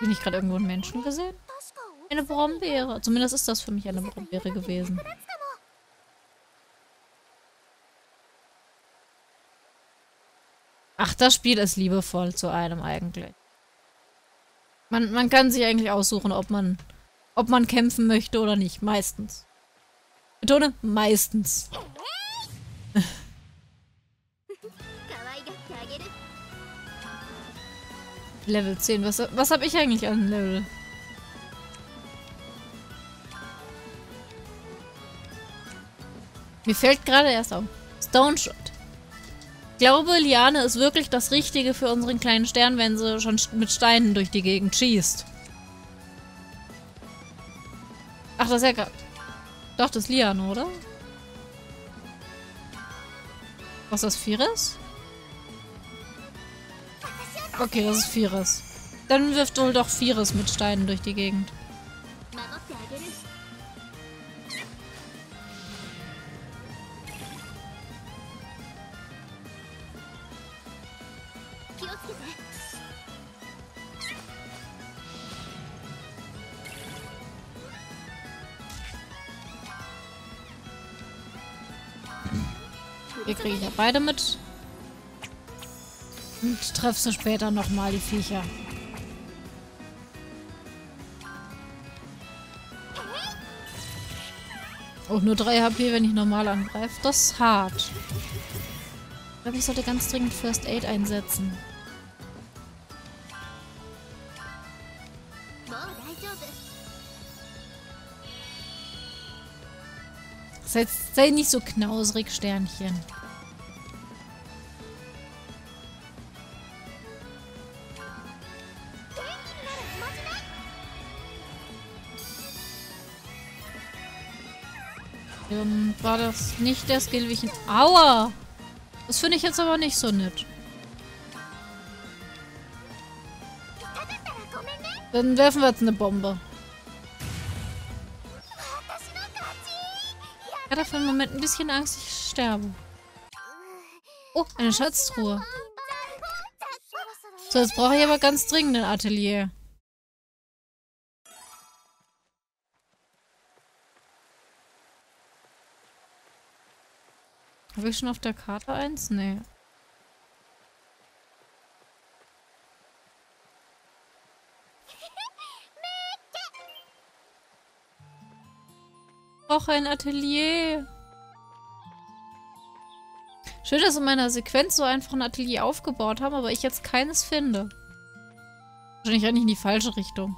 Bin ich gerade irgendwo einen Menschen gesehen? Eine Brombeere. Zumindest ist das für mich eine Brombeere gewesen. Ach, das Spiel ist liebevoll zu einem eigentlich. Man, man kann sich eigentlich aussuchen, ob man, ob man kämpfen möchte oder nicht. Meistens. Betone, meistens. Level 10. Was, was habe ich eigentlich an Level? Mir fällt gerade erst auf. Stone Shot. Ich glaube, Liane ist wirklich das Richtige für unseren kleinen Stern, wenn sie schon mit Steinen durch die Gegend schießt. Ach, das ist ja gerade... Doch, das ist Liane, oder? Was das, Vieres? Okay, das ist Vieres. Dann wirft wohl doch Vieres mit Steinen durch die Gegend. Hier kriege ich ja beide mit. Und treffst du später nochmal, die Viecher. Auch nur 3 HP, wenn ich normal angreife. Das ist hart. Ich glaube, ich sollte ganz dringend First Aid einsetzen. Sei, sei nicht so knausrig, Sternchen. Ähm, war das nicht der Skill, wie ich ihn... Aua! Das finde ich jetzt aber nicht so nett. Dann werfen wir jetzt eine Bombe. Ich hatte für einen Moment ein bisschen Angst, ich sterbe. Oh, eine Schatztruhe. So, jetzt brauche ich aber ganz dringend ein Atelier. Habe ich schon auf der Karte eins? Nee. Ich brauche ein Atelier. Schön, dass in meiner Sequenz so einfach ein Atelier aufgebaut haben, aber ich jetzt keines finde. Wahrscheinlich eigentlich in die falsche Richtung.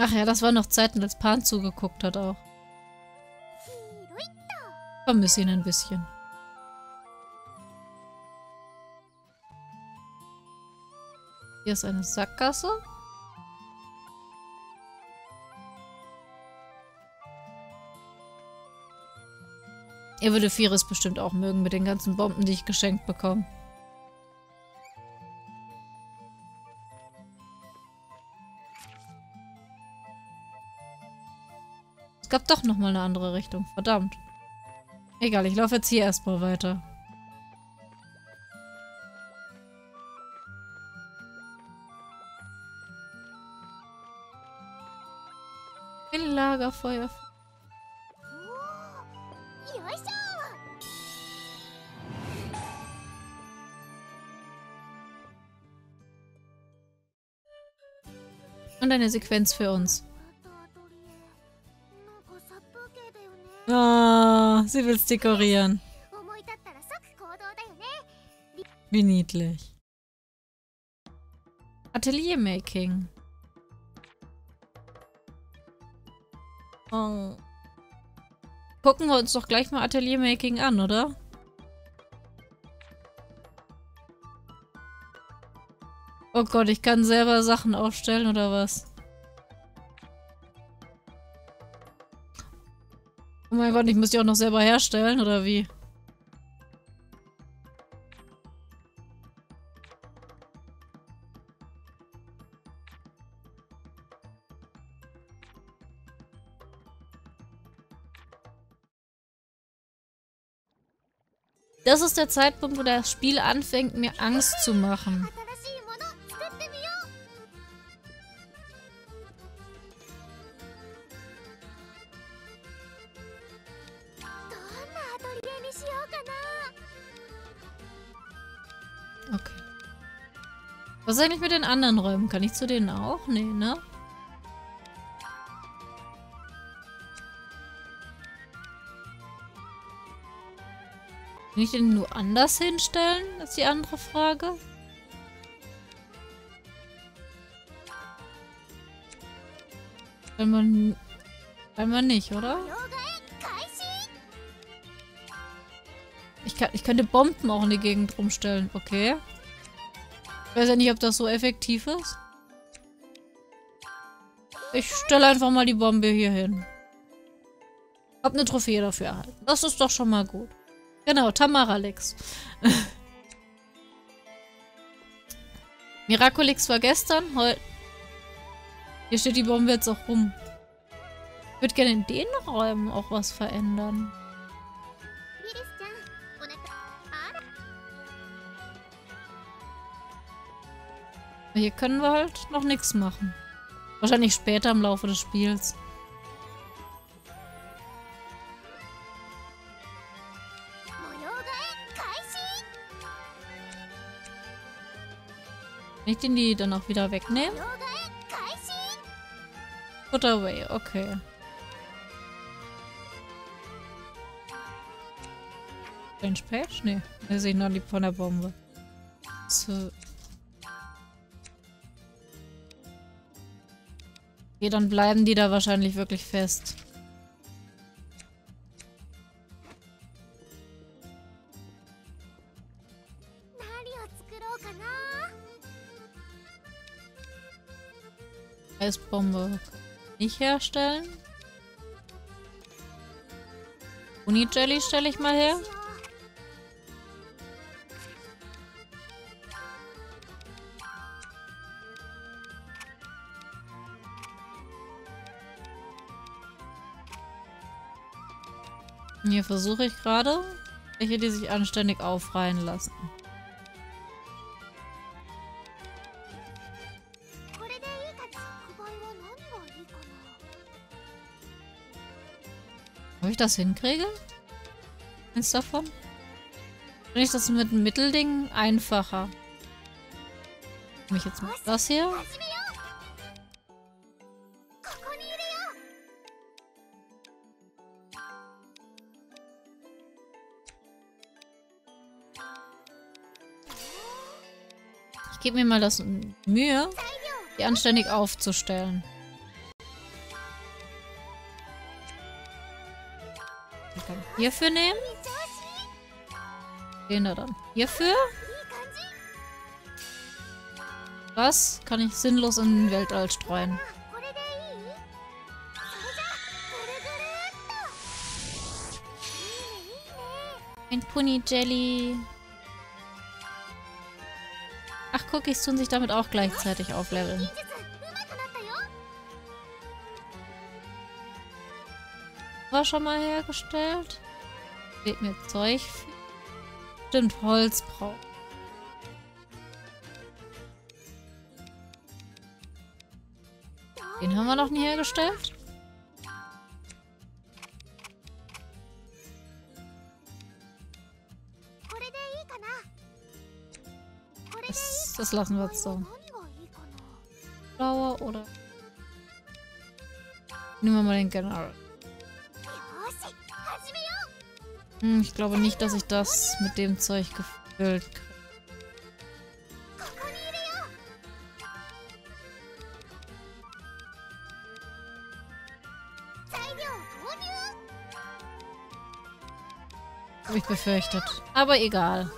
Ach ja, das war noch Zeiten, als Pan zugeguckt hat auch. Vermisse ihn ein bisschen. Hier ist eine Sackgasse. Er würde Firis bestimmt auch mögen mit den ganzen Bomben, die ich geschenkt bekomme. gab doch nochmal eine andere Richtung. Verdammt. Egal, ich laufe jetzt hier erstmal weiter. Ein Lagerfeuer. Und eine Sequenz für uns. Ah, sie will es dekorieren. Wie niedlich. Ateliermaking. Oh. Gucken wir uns doch gleich mal Ateliermaking an, oder? Oh Gott, ich kann selber Sachen aufstellen, oder was? Mein Gott, ich muss die auch noch selber herstellen, oder wie? Das ist der Zeitpunkt, wo das Spiel anfängt, mir Angst zu machen. Was ist eigentlich mit den anderen Räumen? Kann ich zu denen auch? Nee, ne? Kann ich den nur anders hinstellen? Das ist die andere Frage. Wenn man... Einmal nicht, oder? Ich, kann, ich könnte Bomben auch in die Gegend rumstellen. Okay. Ich weiß ja nicht, ob das so effektiv ist. Ich stelle einfach mal die Bombe hier hin. Hab eine Trophäe dafür erhalten. Das ist doch schon mal gut. Genau, Tamaralix. Miraculix war gestern, heute... Hier steht die Bombe jetzt auch rum. Ich würde gerne in den Räumen auch was verändern. Hier können wir halt noch nichts machen. Wahrscheinlich später im Laufe des Spiels. Kann ich den die dann auch wieder wegnehmen? Put away, okay. Change Page? Nee, wir sehen nur die von der Bombe. So, Okay, dann bleiben die da wahrscheinlich wirklich fest. Eisbombe nicht herstellen. Uni-Jelly stelle ich mal her. Hier versuche ich gerade, welche die sich anständig aufreihen lassen. Ob ich das hinkriege? Eins davon? Finde ich das mit dem Mittelding einfacher. Mich jetzt mit das hier. gebe mir mal das Mühe, die anständig aufzustellen. Hierfür nehmen. Den da dann hierfür. Das kann ich sinnlos in den Weltall streuen. Ein Pony Jelly. Cookies tun sich damit auch gleichzeitig aufleveln. War schon mal hergestellt. Geht mir Zeug. Stimmt, Holz braucht. Den haben wir noch nie hergestellt. Das lassen wir jetzt so. Blaue oder... Nehmen wir mal den General. Ah. Hm, ich glaube nicht, dass ich das mit dem Zeug gefüllt kriege. Habe ich befürchtet. Aber egal.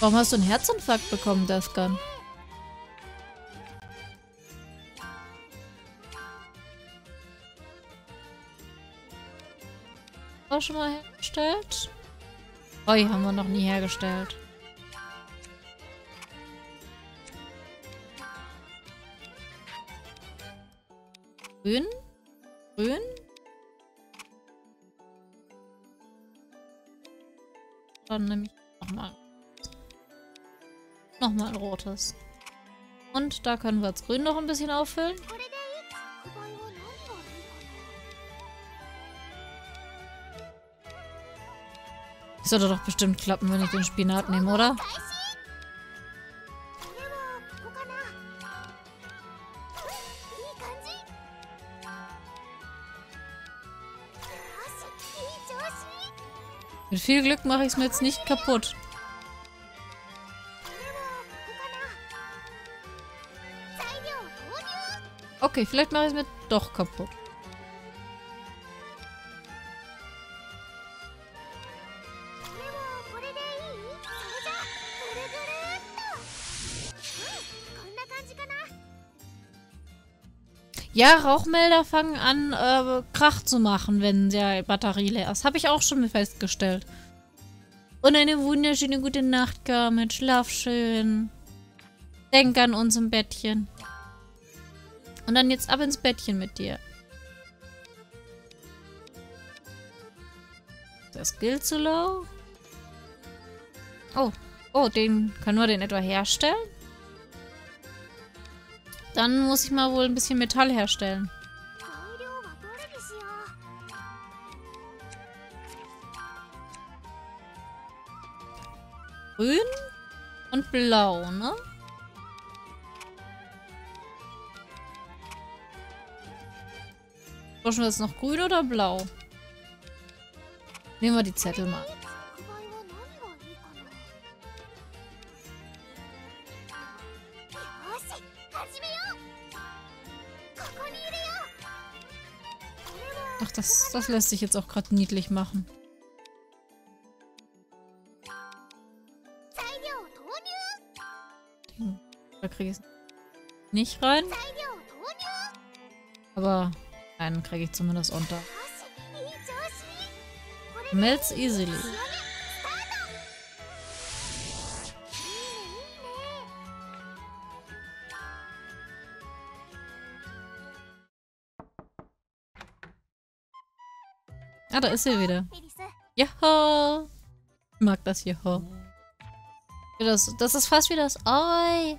Warum hast du einen Herzinfarkt bekommen, Defkan? Auch schon mal hergestellt? Oh, die haben wir noch nie hergestellt. Grün? Ortes. Und da können wir das Grün noch ein bisschen auffüllen. Das sollte doch bestimmt klappen, wenn ich den Spinat nehme, oder? Mit viel Glück mache ich es mir jetzt nicht kaputt. Okay, vielleicht mache ich es mir doch kaputt. Ja, Rauchmelder fangen an, äh, Krach zu machen, wenn der Batterie leer ist. Habe ich auch schon festgestellt. Und eine wunderschöne gute Nacht, Carmen. Schlaf schön. Denk an uns im Bettchen. Und dann jetzt ab ins Bettchen mit dir. Das gilt zu low? Oh. Oh, den kann nur den etwa herstellen? Dann muss ich mal wohl ein bisschen Metall herstellen. Grün und blau, ne? Brauchen wir jetzt noch grün oder blau? Nehmen wir die Zettel mal. Ach, das, das lässt sich jetzt auch gerade niedlich machen. Hm, da kriege ich es nicht rein. Aber einen kriege ich zumindest unter. Melts easily. Ah, da ist sie wieder. Joho! Ich mag das Joho. Das, das ist fast wie das Oi!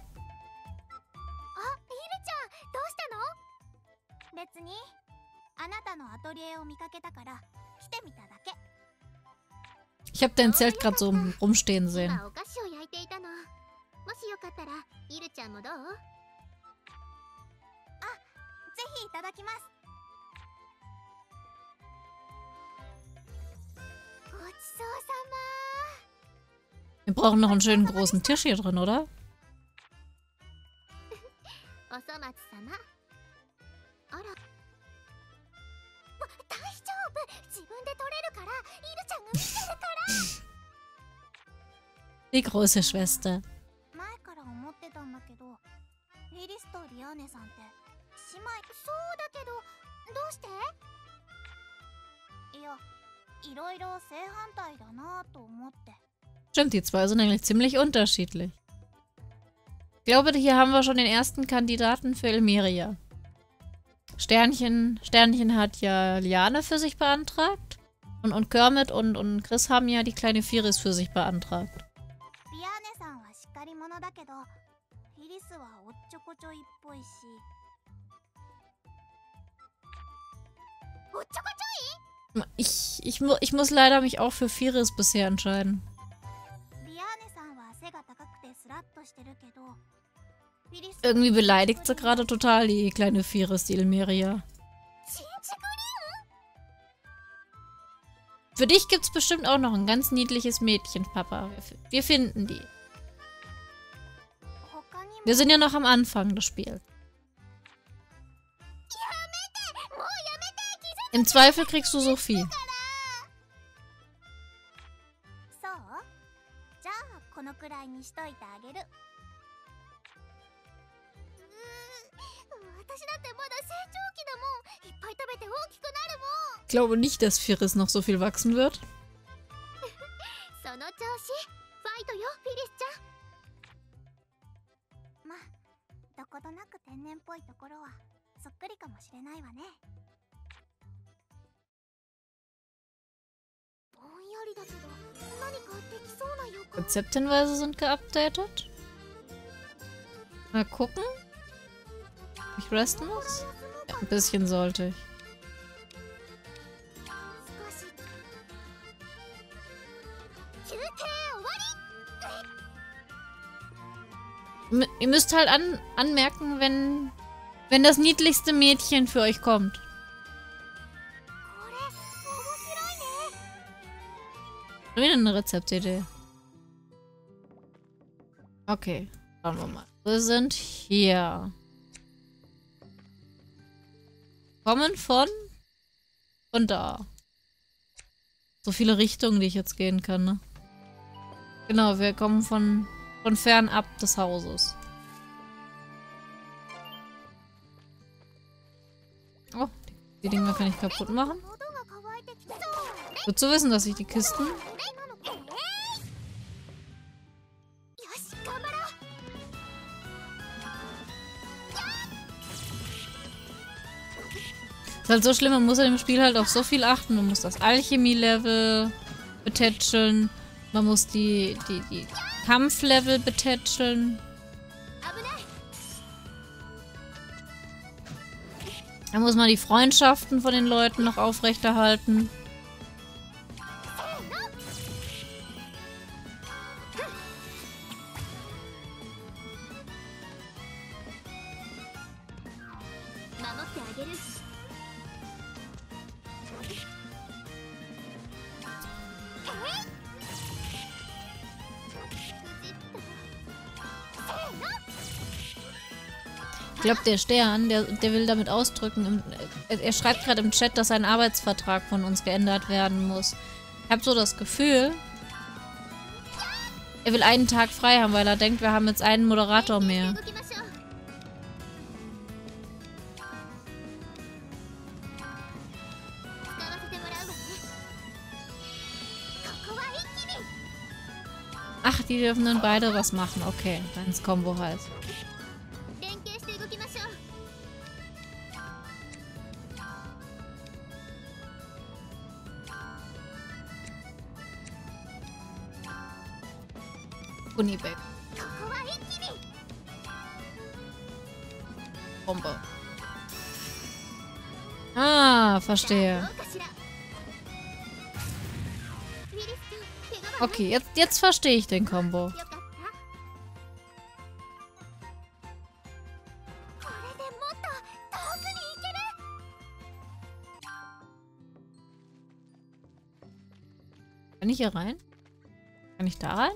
あなたのアトリエを見かけたから来てみただけ Ich hab dein Zelt gerade so rumstehen sehen. Wir brauchen noch einen schönen großen Tisch hier drin, oder? おそ松様 自分で取れるからイルちゃんが見てるから Die große Schwester. 前から思ってたんだけどリリスとリアーネさんって姉妹そうだけどどうしていやいろいろ正反対だなと思って Stimmt, die zwei sind eigentlich ziemlich unterschiedlich. Ich glaube, hier haben wir schon den ersten Kandidaten für Elmeria. Sternchen, Sternchen hat ja Liane für sich beantragt. Und, und Kermit und, und Chris haben ja die kleine Firis für sich beantragt. リアーネさんはしっかり者だけどリリスはおっちょこちょいっぽいしおっちょこちょ Ich, ich, mu ich muss leider mich auch für Firis bisher entscheiden. いリアーネさんは背が高くてスラッとしてるけどリリスは irgendwie beleidigt sie gerade total die kleine Firis, die Für dich gibt's bestimmt auch noch ein ganz niedliches Mädchen, Papa. Wir finden die. Wir sind ja noch am Anfang des Spiels. Im Zweifel kriegst du Sophie. Ich glaube nicht, dass Firis noch so viel wachsen wird. Rezepthinweise sind geupdatet. Mal gucken. Ich resten muss? Ja, ein bisschen sollte ich. ihr müsst halt an, anmerken, wenn, wenn das niedlichste Mädchen für euch kommt. Wieder eine Rezeptidee. Okay, schauen wir mal. Wir sind hier. Kommen von... von da. So viele Richtungen, die ich jetzt gehen kann, ne? Genau, wir kommen von von fernab des Hauses. Oh, die Dinger kann ich kaputt machen. Gut zu wissen, dass ich die Kisten... Ist halt so schlimm, man muss in dem Spiel halt auf so viel achten. Man muss das Alchemie-Level betätscheln. Man muss die, die, die Kampflevel betätscheln. Da muss man die Freundschaften von den Leuten noch aufrechterhalten. glaube, der Stern, der, der will damit ausdrücken, im, er schreibt gerade im Chat, dass ein Arbeitsvertrag von uns geändert werden muss. Ich habe so das Gefühl, er will einen Tag frei haben, weil er denkt, wir haben jetzt einen Moderator mehr. Ach, die dürfen dann beide was machen. Okay, dann ist Combo heißt. Kunibek. Bombe. Ah, verstehe. Okay, jetzt, jetzt verstehe ich den Combo. Kann ich hier rein? Kann ich da rein?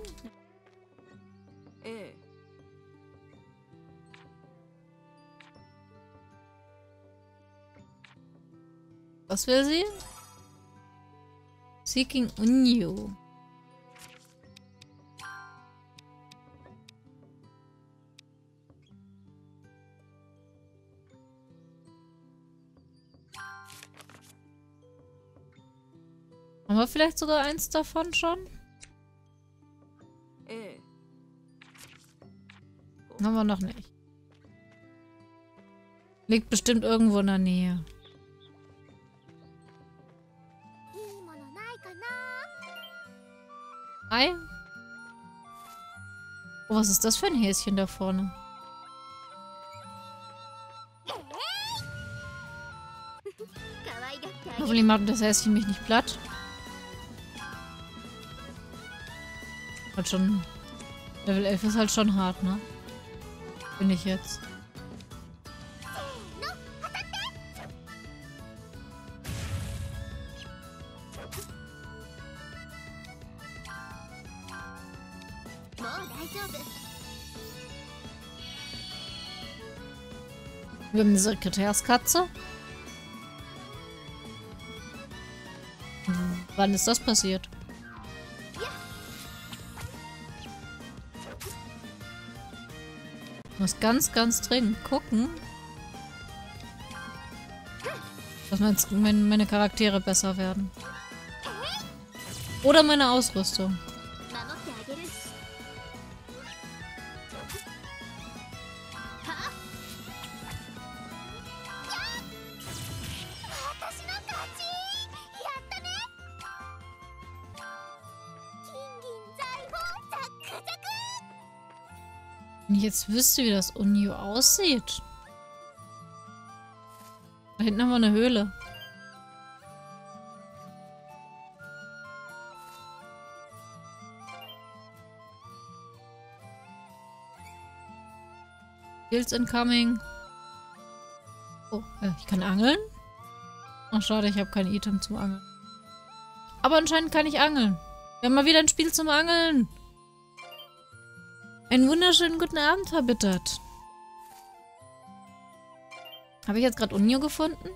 Was will sie? Seeking Unyu. Haben wir vielleicht sogar eins davon schon? ええ Haben wir noch nicht. Liegt bestimmt irgendwo in der Nähe. Ei? Oh, was ist das für ein Häschen da vorne? Hoffentlich macht das Häschen mich nicht platt. Hat schon... Level 11 ist halt schon hart, ne? Finde ich jetzt. Wir haben eine Sekretärskatze. Wann ist das passiert? Ich muss ganz, ganz dringend gucken, dass meine Charaktere besser werden. Oder meine Ausrüstung. Jetzt wüsste, wie das Unio aussieht. Da hinten haben wir eine Höhle. Skills incoming. Oh, äh, ich kann angeln? Ach, schade, ich habe kein Item zum Angeln. Aber anscheinend kann ich angeln. Wir haben mal wieder ein Spiel zum Angeln. Einen wunderschönen guten Abend verbittert. Habe ich jetzt gerade Unio gefunden?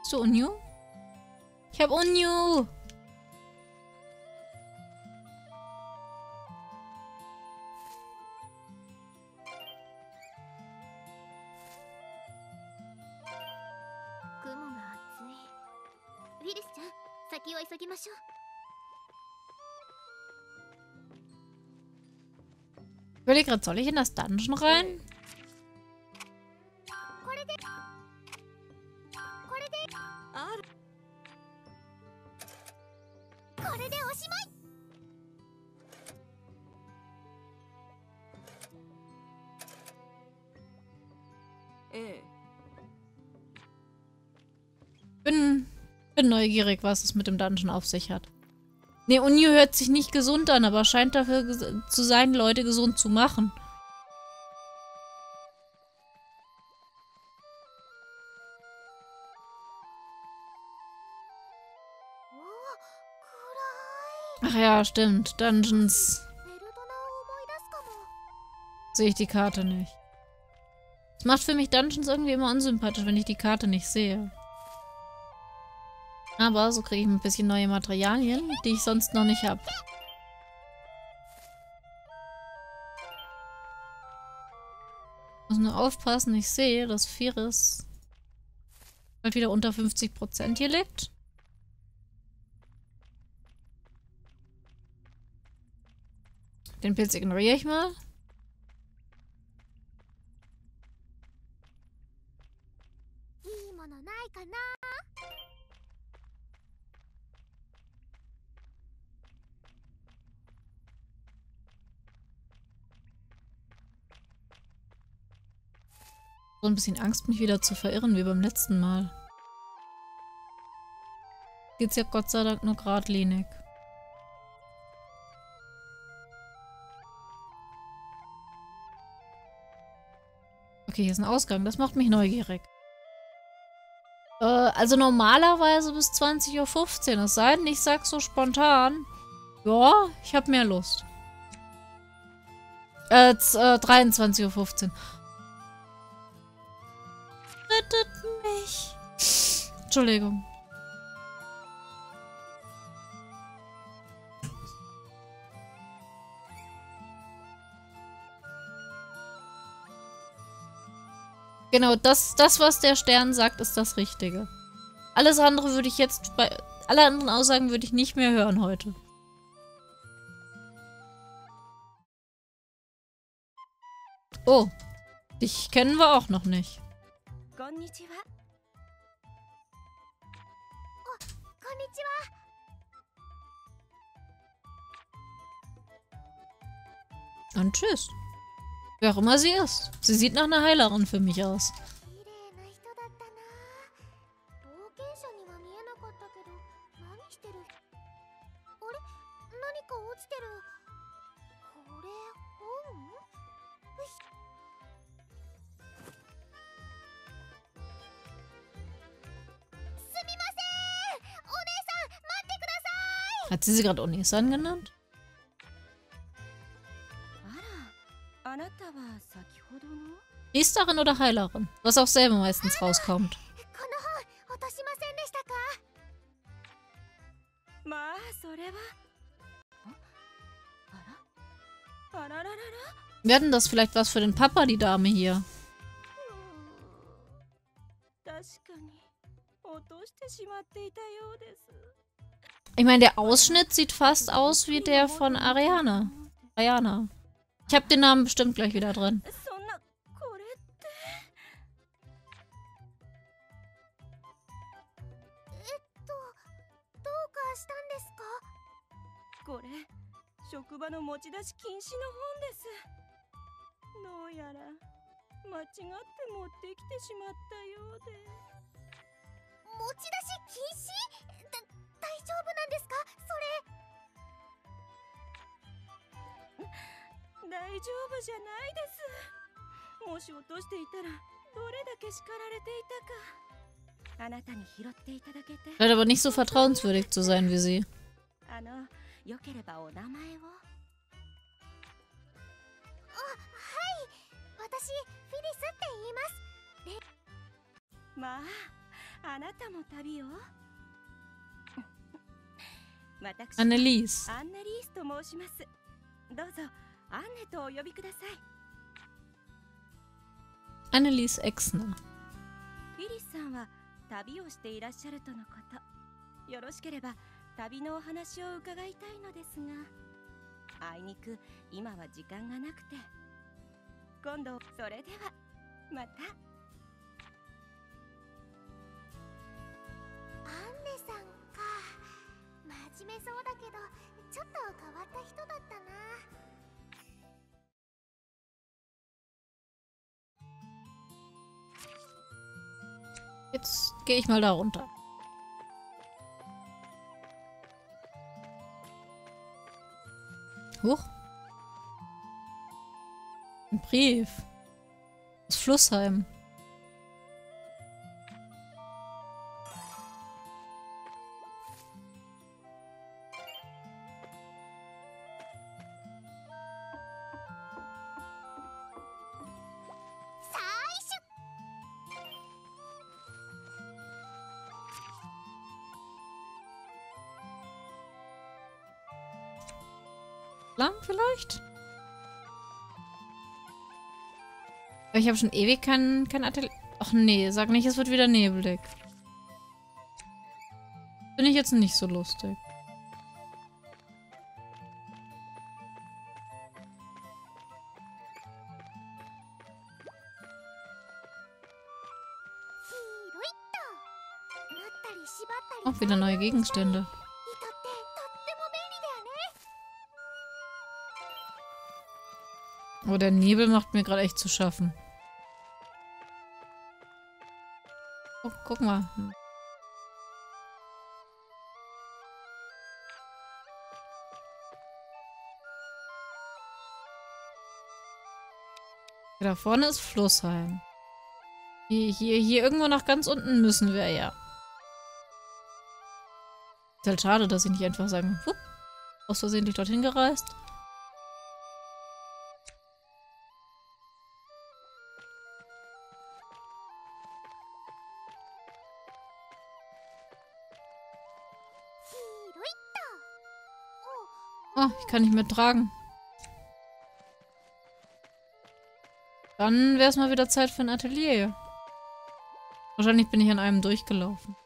Hast du Unio? Ich habe Unio!「Überleg gerade, soll ich in das Dungeon rein? Bin, bin neugierig, was es mit dem Dungeon auf sich hat. Ne, Unio hört sich nicht gesund an, aber scheint dafür zu sein, Leute gesund zu machen. Ach ja, stimmt. Dungeons. Sehe ich die Karte nicht. Es macht für mich Dungeons irgendwie immer unsympathisch, wenn ich die Karte nicht sehe. Aber so kriege ich ein bisschen neue Materialien, die ich sonst noch nicht habe. Muss nur aufpassen, ich sehe, dass Firis bald wieder unter 50% hier liegt. Den Pilz ignoriere ich mal.「Ein bisschen Angst, mich wieder zu verirren, wie beim letzten Mal. Geht's ja Gott sei Dank nur geradlinig. Okay, hier ist ein Ausgang. Das macht mich neugierig. Äh, also normalerweise bis 20.15 Uhr. Es sei denn, ich sag so spontan. Ja, ich habe mehr Lust. Äh, äh 23.15 Uhr. Rettet mich. Entschuldigung. Genau, das, das, was der Stern sagt, ist das Richtige. Alles andere würde ich jetzt bei. Alle anderen Aussagen würde ich nicht mehr hören heute. Oh. Dich kennen wir auch noch nicht. こんにちはおこんにちは Und tschüss. Wer auch immer sie ist. Sie sieht nach einer Heilerin für mich aus. Hat sie sie gerade Onisan genannt? Priesterin oder Heilerin? Was auch selber meistens rauskommt. Werden das vielleicht was für den Papa, die Dame hier? Das ich meine, der Ausschnitt sieht fast aus wie der von Ariane. Ariana. Ich habe den Namen bestimmt gleich wieder drin. 丈夫なんですか？それ。大丈夫じゃないです。もし落としていたらどれだけ叱られていたか。あなたに拾っていただけて。Scheint aber nicht so vertrauenswürdig zu sein wie sie. あのよければお名前を私フィリスって言いますまああなたも旅を私 Annelies. アンネリースと申します。どうぞアンネとお呼びください。Annelies Exner. フィリスさんは旅をしていらっしゃるとのこと。よろしければ旅のお話を伺いたいのですが。あいにく今は時間がなくて。今度それではまた。アンネさんか真面目そうだけどちょっと変わった人だったな Jetzt gehe ich mal da runter. Huch. Ein Brief. Aus Flussheim. Aber ich habe schon ewig kein, kein Atelier... Ach nee, sag nicht, es wird wieder nebelig. Finde ich jetzt nicht so lustig. Auch wieder neue Gegenstände. Oh, der Nebel macht mir gerade echt zu schaffen. Guck mal. Da vorne ist Flussheim. Hier, hier, hier irgendwo nach ganz unten müssen wir ja. Ist halt schade, dass sie nicht einfach sagen, wupp, aus Versehentlich dorthin gereist. Ich kann nicht mehr tragen. Dann wäre es mal wieder Zeit für ein Atelier. Wahrscheinlich bin ich an einem durchgelaufen.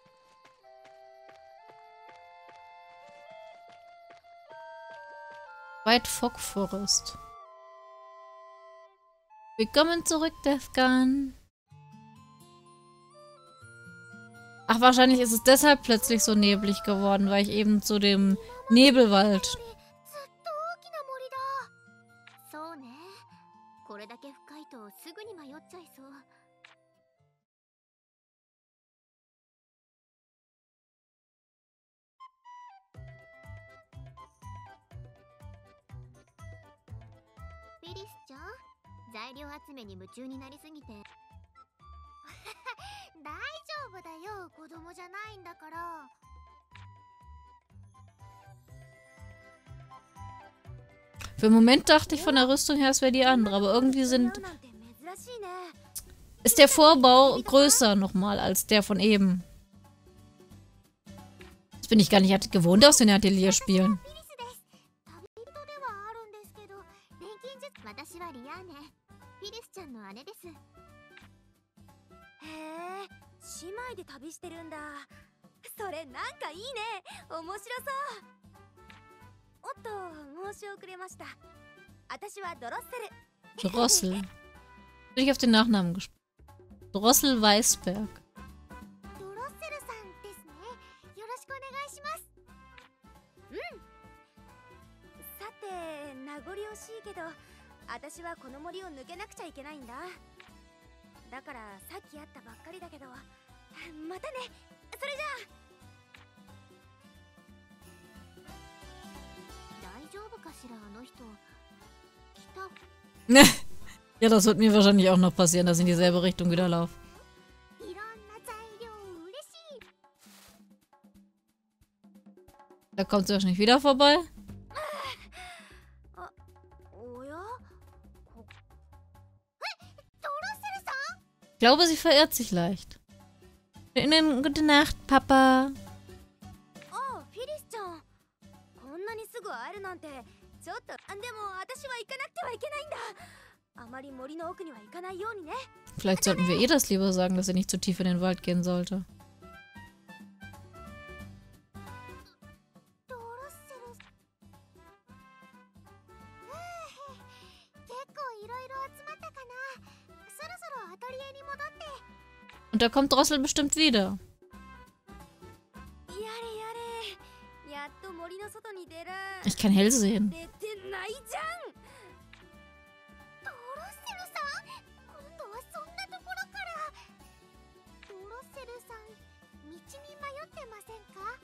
White Fog Forest. Willkommen zurück, Deathgun. Ach, wahrscheinlich ist es deshalb plötzlich so neblig geworden, weil ich eben zu dem Nebelwald いとすぐに迷っちゃいそうフィリスちゃん材料集めに夢中になりすぎて大丈夫だよ子供じゃないんだから Für einen Moment dachte ich von der Rüstung her, es wäre die andere, aber irgendwie sind, なんて珍しいね ist der Vorbau größer nochmal als der von eben? Das bin ich gar nicht gewohnt aus den Atelier spielen. Äh, Drossel. Bin ich auf den Nachnamen gesprochen. Drossel Weißberg. Ja, das wird mir wahrscheinlich auch noch passieren, dass ich in dieselbe Richtung wieder laufe. Da kommt sie wahrscheinlich wieder vorbei. Ich glaube, sie verirrt sich leicht. Innen, Gute Nacht, Papa. Oh, Vielleicht sollten wir ihr das lieber sagen, dass sie nicht zu tief in den Wald gehen sollte. Und da kommt Drossel bestimmt wieder. Ich kann hell sehen. せんか？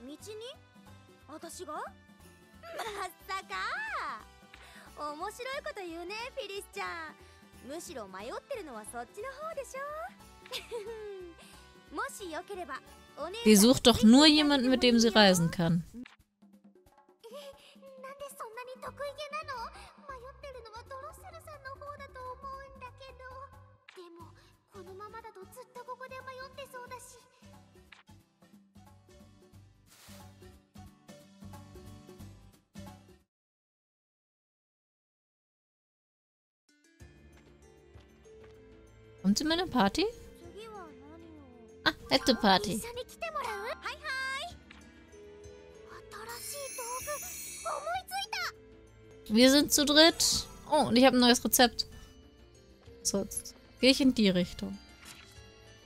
道に？私が？まさか！面白いこと言うねフィリスちゃん。むしろ迷ってるのはそっちの方でしょ？もしよければお姉 Sie sucht doch nur jemanden, mit dem sie reisen kann. Und sind wir eine Party? Ah, nette Party. Wir sind zu dritt. Oh, und ich habe ein neues Rezept. So, jetzt gehe ich in die Richtung.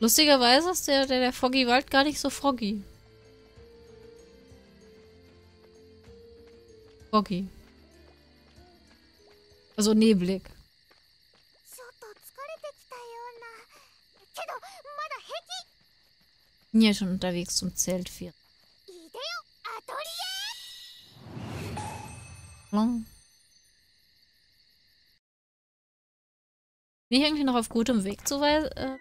Lustigerweise ist der, der, der Foggy-Wald gar nicht so froggy. Foggy. Also neblig. ja schon unterwegs zum Zelt Bin ich eigentlich noch auf gutem Weg zu Wei äh,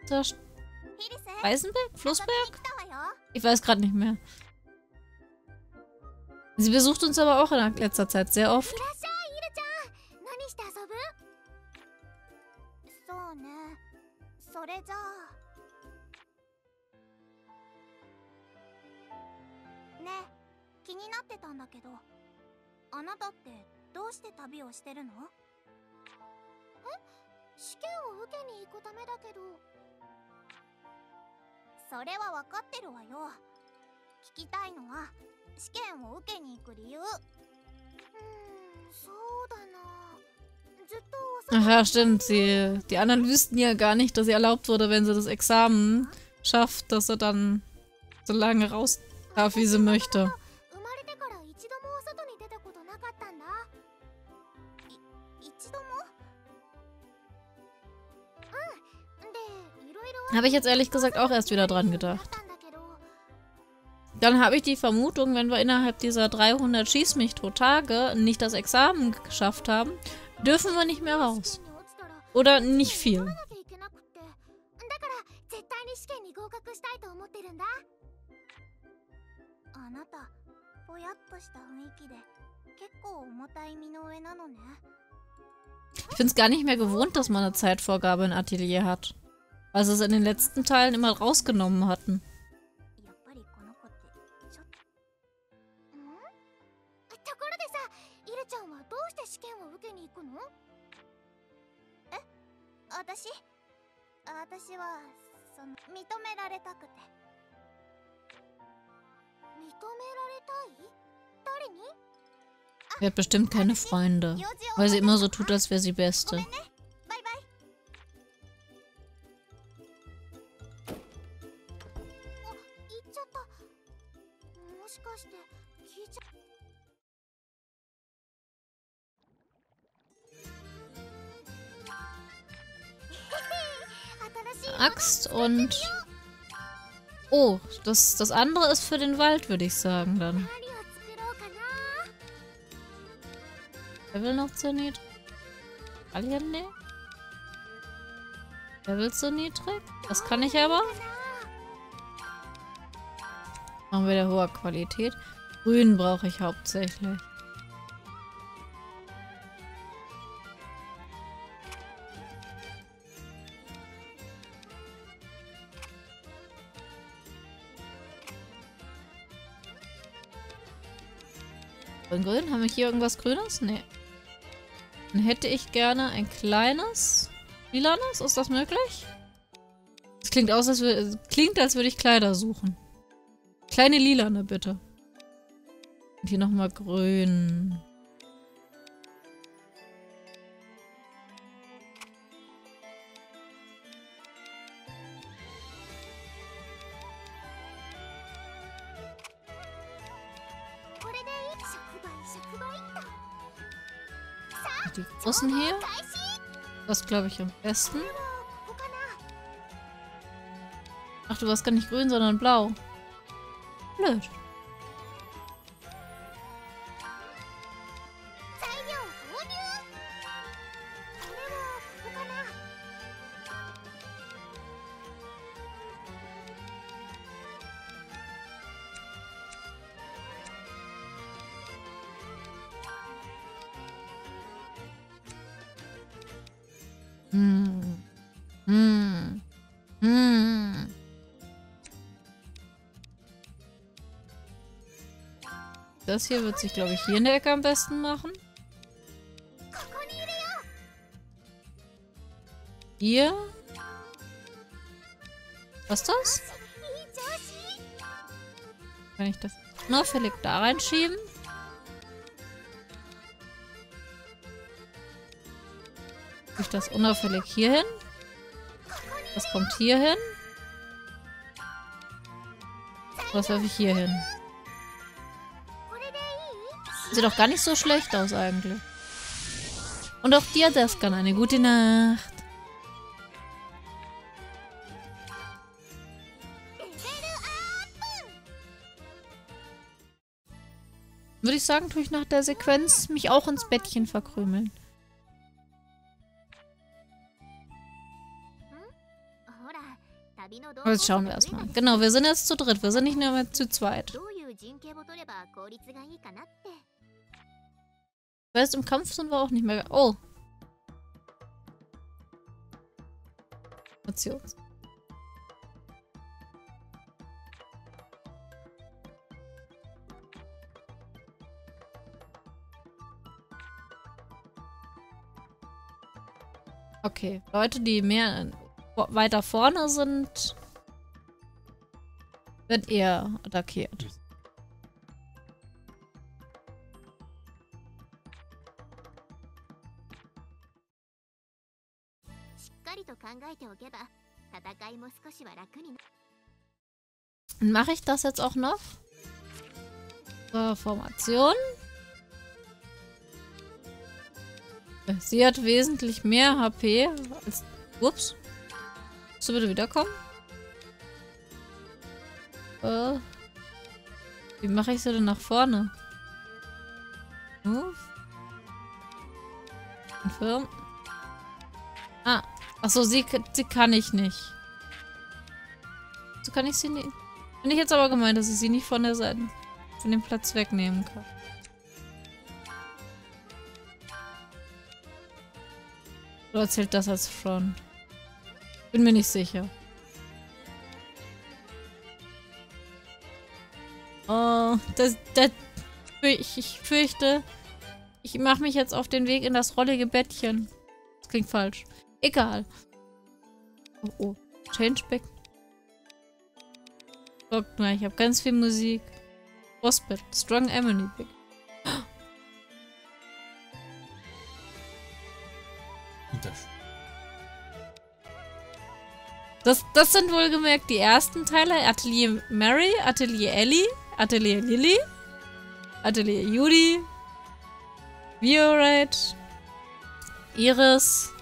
Weisenberg? Flussberg? Ich weiß gerade nicht mehr. Sie besucht uns aber auch in letzter Zeit sehr oft. Ne? 気になってたんだけどあなたってどうして旅をしてるのえ試験を受けに行くためだけどそれは分かってるわよ聞きたいのは試験を受けに行く理由うーんそうだなずっとお Ach ja, stimmt. Sie, die anderen wüssten ja gar nicht, dass sie erlaubt wurde, wenn sie das Examen schafft, dass sie dann so lange raus darf, wie sie möchte. Habe ich jetzt ehrlich gesagt auch erst wieder dran gedacht. Dann habe ich die Vermutung, wenn wir innerhalb dieser 300 Schieß mich tot Tage nicht das Examen geschafft haben, dürfen wir nicht mehr raus. Oder nicht viel. Ich bin es gar nicht mehr gewohnt, dass man eine Zeitvorgabe im Atelier hat. Weil sie es in den letzten Teilen immer rausgenommen hatten. Er hat bestimmt keine Freunde, weil sie immer so tut, als wäre sie Beste. しかして聞いちゃ新しい Axt und... Oh, das, das andere ist für den Wald, würde ich sagen dann. 何を作ろうかな Level noch zu niedrig? Alien, ne? Level zu niedrig? Das kann ich aber. Machen wir der hoher Qualität. Grün brauche ich hauptsächlich. Grün, grün. Haben wir hier irgendwas Grünes? Nee. Dann hätte ich gerne ein kleines lilanes. Ist das möglich? Es klingt aus, als klingt, als würde ich Kleider suchen. Kleine lilane, bitte. Und hier nochmal grün. Die großen hier. Das glaube ich am besten. Ach, du warst gar nicht grün, sondern blau. Blöd. Das hier wird sich, glaube ich, hier in der Ecke am besten machen. Hier. Was ist das? Kann ich das nur Philipp da reinschieben? Ich das unauffällig hier hin. Das kommt hier hin. Was werfe ich hier hin? Sieht doch gar nicht so schlecht aus eigentlich. Und auch dir, Deskan, eine gute Nacht. Würde ich sagen, tue ich nach der Sequenz mich auch ins Bettchen verkrümeln. Aber jetzt schauen wir erstmal. Genau, wir sind jetzt zu dritt. Wir sind nicht mehr zu zweit. Hm? Weißt im Kampf sind wir auch nicht mehr... Oh. Nations. Okay, Leute, die mehr weiter vorne sind, wird eher attackiert. ておけば戦いも少しは楽にな Mache ich das jetzt auch noch? So, Formation. Sie hat wesentlich mehr HP als... Ups. Musst du bitte wiederkommen? Äh, wie mache ich sie denn nach vorne? Move. Confirm. Ah. Achso, sie, sie kann ich nicht. So kann ich sie nicht... Bin ich jetzt aber gemeint, dass ich sie nicht von der Seite, von dem Platz wegnehmen kann. Oder zählt das als Front? Bin mir nicht sicher. Oh, das, das, ich, ich fürchte, Ich mache mich jetzt auf den Weg in das rollige Bettchen. Das klingt falsch. Egal. Oh, oh. Changeback. Guckt mal, ich habe ganz viel Musik. Frostbett. Strong Emily Pick. Das, das sind wohlgemerkt die ersten Teile. Atelier Mary, Atelier Ellie, Atelier Lily, Atelier Judy, Violet, Iris.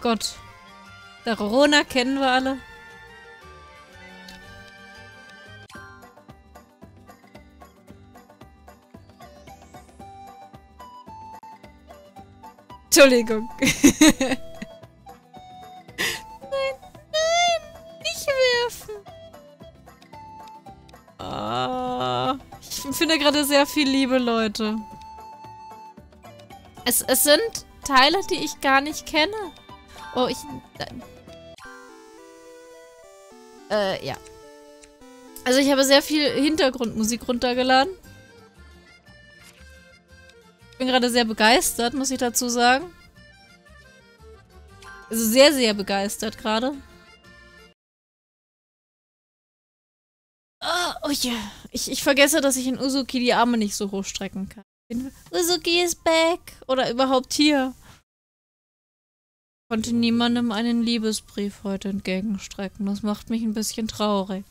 Gott. Der Rona kennen wir alle. Entschuldigung. nein, nein, nicht werfen. Ah, ich finde gerade sehr viel Liebe, Leute. Es, es sind Teile, die ich gar nicht kenne. Oh, ich... Äh, ja. Also ich habe sehr viel Hintergrundmusik runtergeladen. Ich bin gerade sehr begeistert, muss ich dazu sagen. Also sehr, sehr begeistert gerade. Ah, oh ja. Ich, ich vergesse, dass ich in Uzuki die Arme nicht so hochstrecken kann. Uzuki ist back. Oder überhaupt hier. Konnte niemandem einen Liebesbrief heute entgegenstrecken. Das macht mich ein bisschen traurig.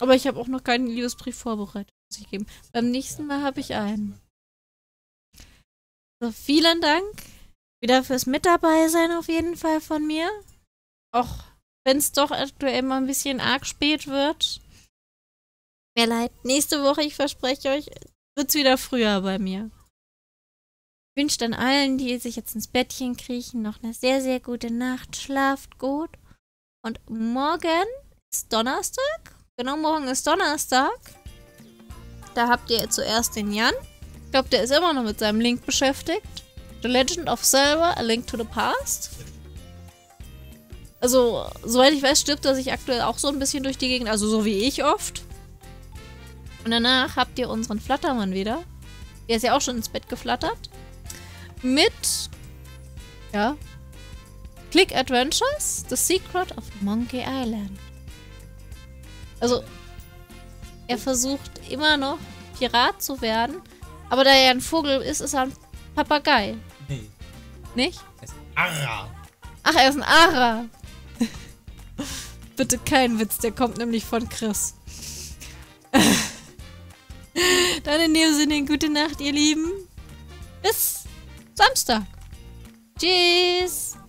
Aber ich habe auch noch keinen Liebesbrief vorbereitet. Muss ich geben. Beim nächsten Mal habe ich einen. So, vielen Dank wieder fürs Mit dabei sein auf jeden Fall von mir. Auch wenn es doch aktuell mal ein bisschen arg spät wird. Mir leid. Nächste Woche, ich verspreche euch, wird's wieder früher bei mir. Wünsche dann allen, die sich jetzt ins Bettchen kriechen, noch eine sehr, sehr gute Nacht. Schlaft gut. Und morgen ist Donnerstag. Genau, morgen ist Donnerstag. Da habt ihr zuerst den Jan. Ich glaube, der ist immer noch mit seinem Link beschäftigt. The Legend of Zelda, A Link to the Past. Also, soweit ich weiß, stirbt er sich aktuell auch so ein bisschen durch die Gegend. Also so wie ich oft. Und danach habt ihr unseren Flattermann wieder. Der ist ja auch schon ins Bett geflattert. Mit, ja, Click Adventures, The Secret of Monkey Island. Also, er versucht immer noch Pirat zu werden. Aber da er ein Vogel ist, ist er ein Papagei. Nee. Nicht? Es ist Ara. Ach, er ist ein Ara. Bitte kein Witz, der kommt nämlich von Chris. Dann in dem Sinne, gute Nacht, ihr Lieben. Bis Samstag. Tschüss.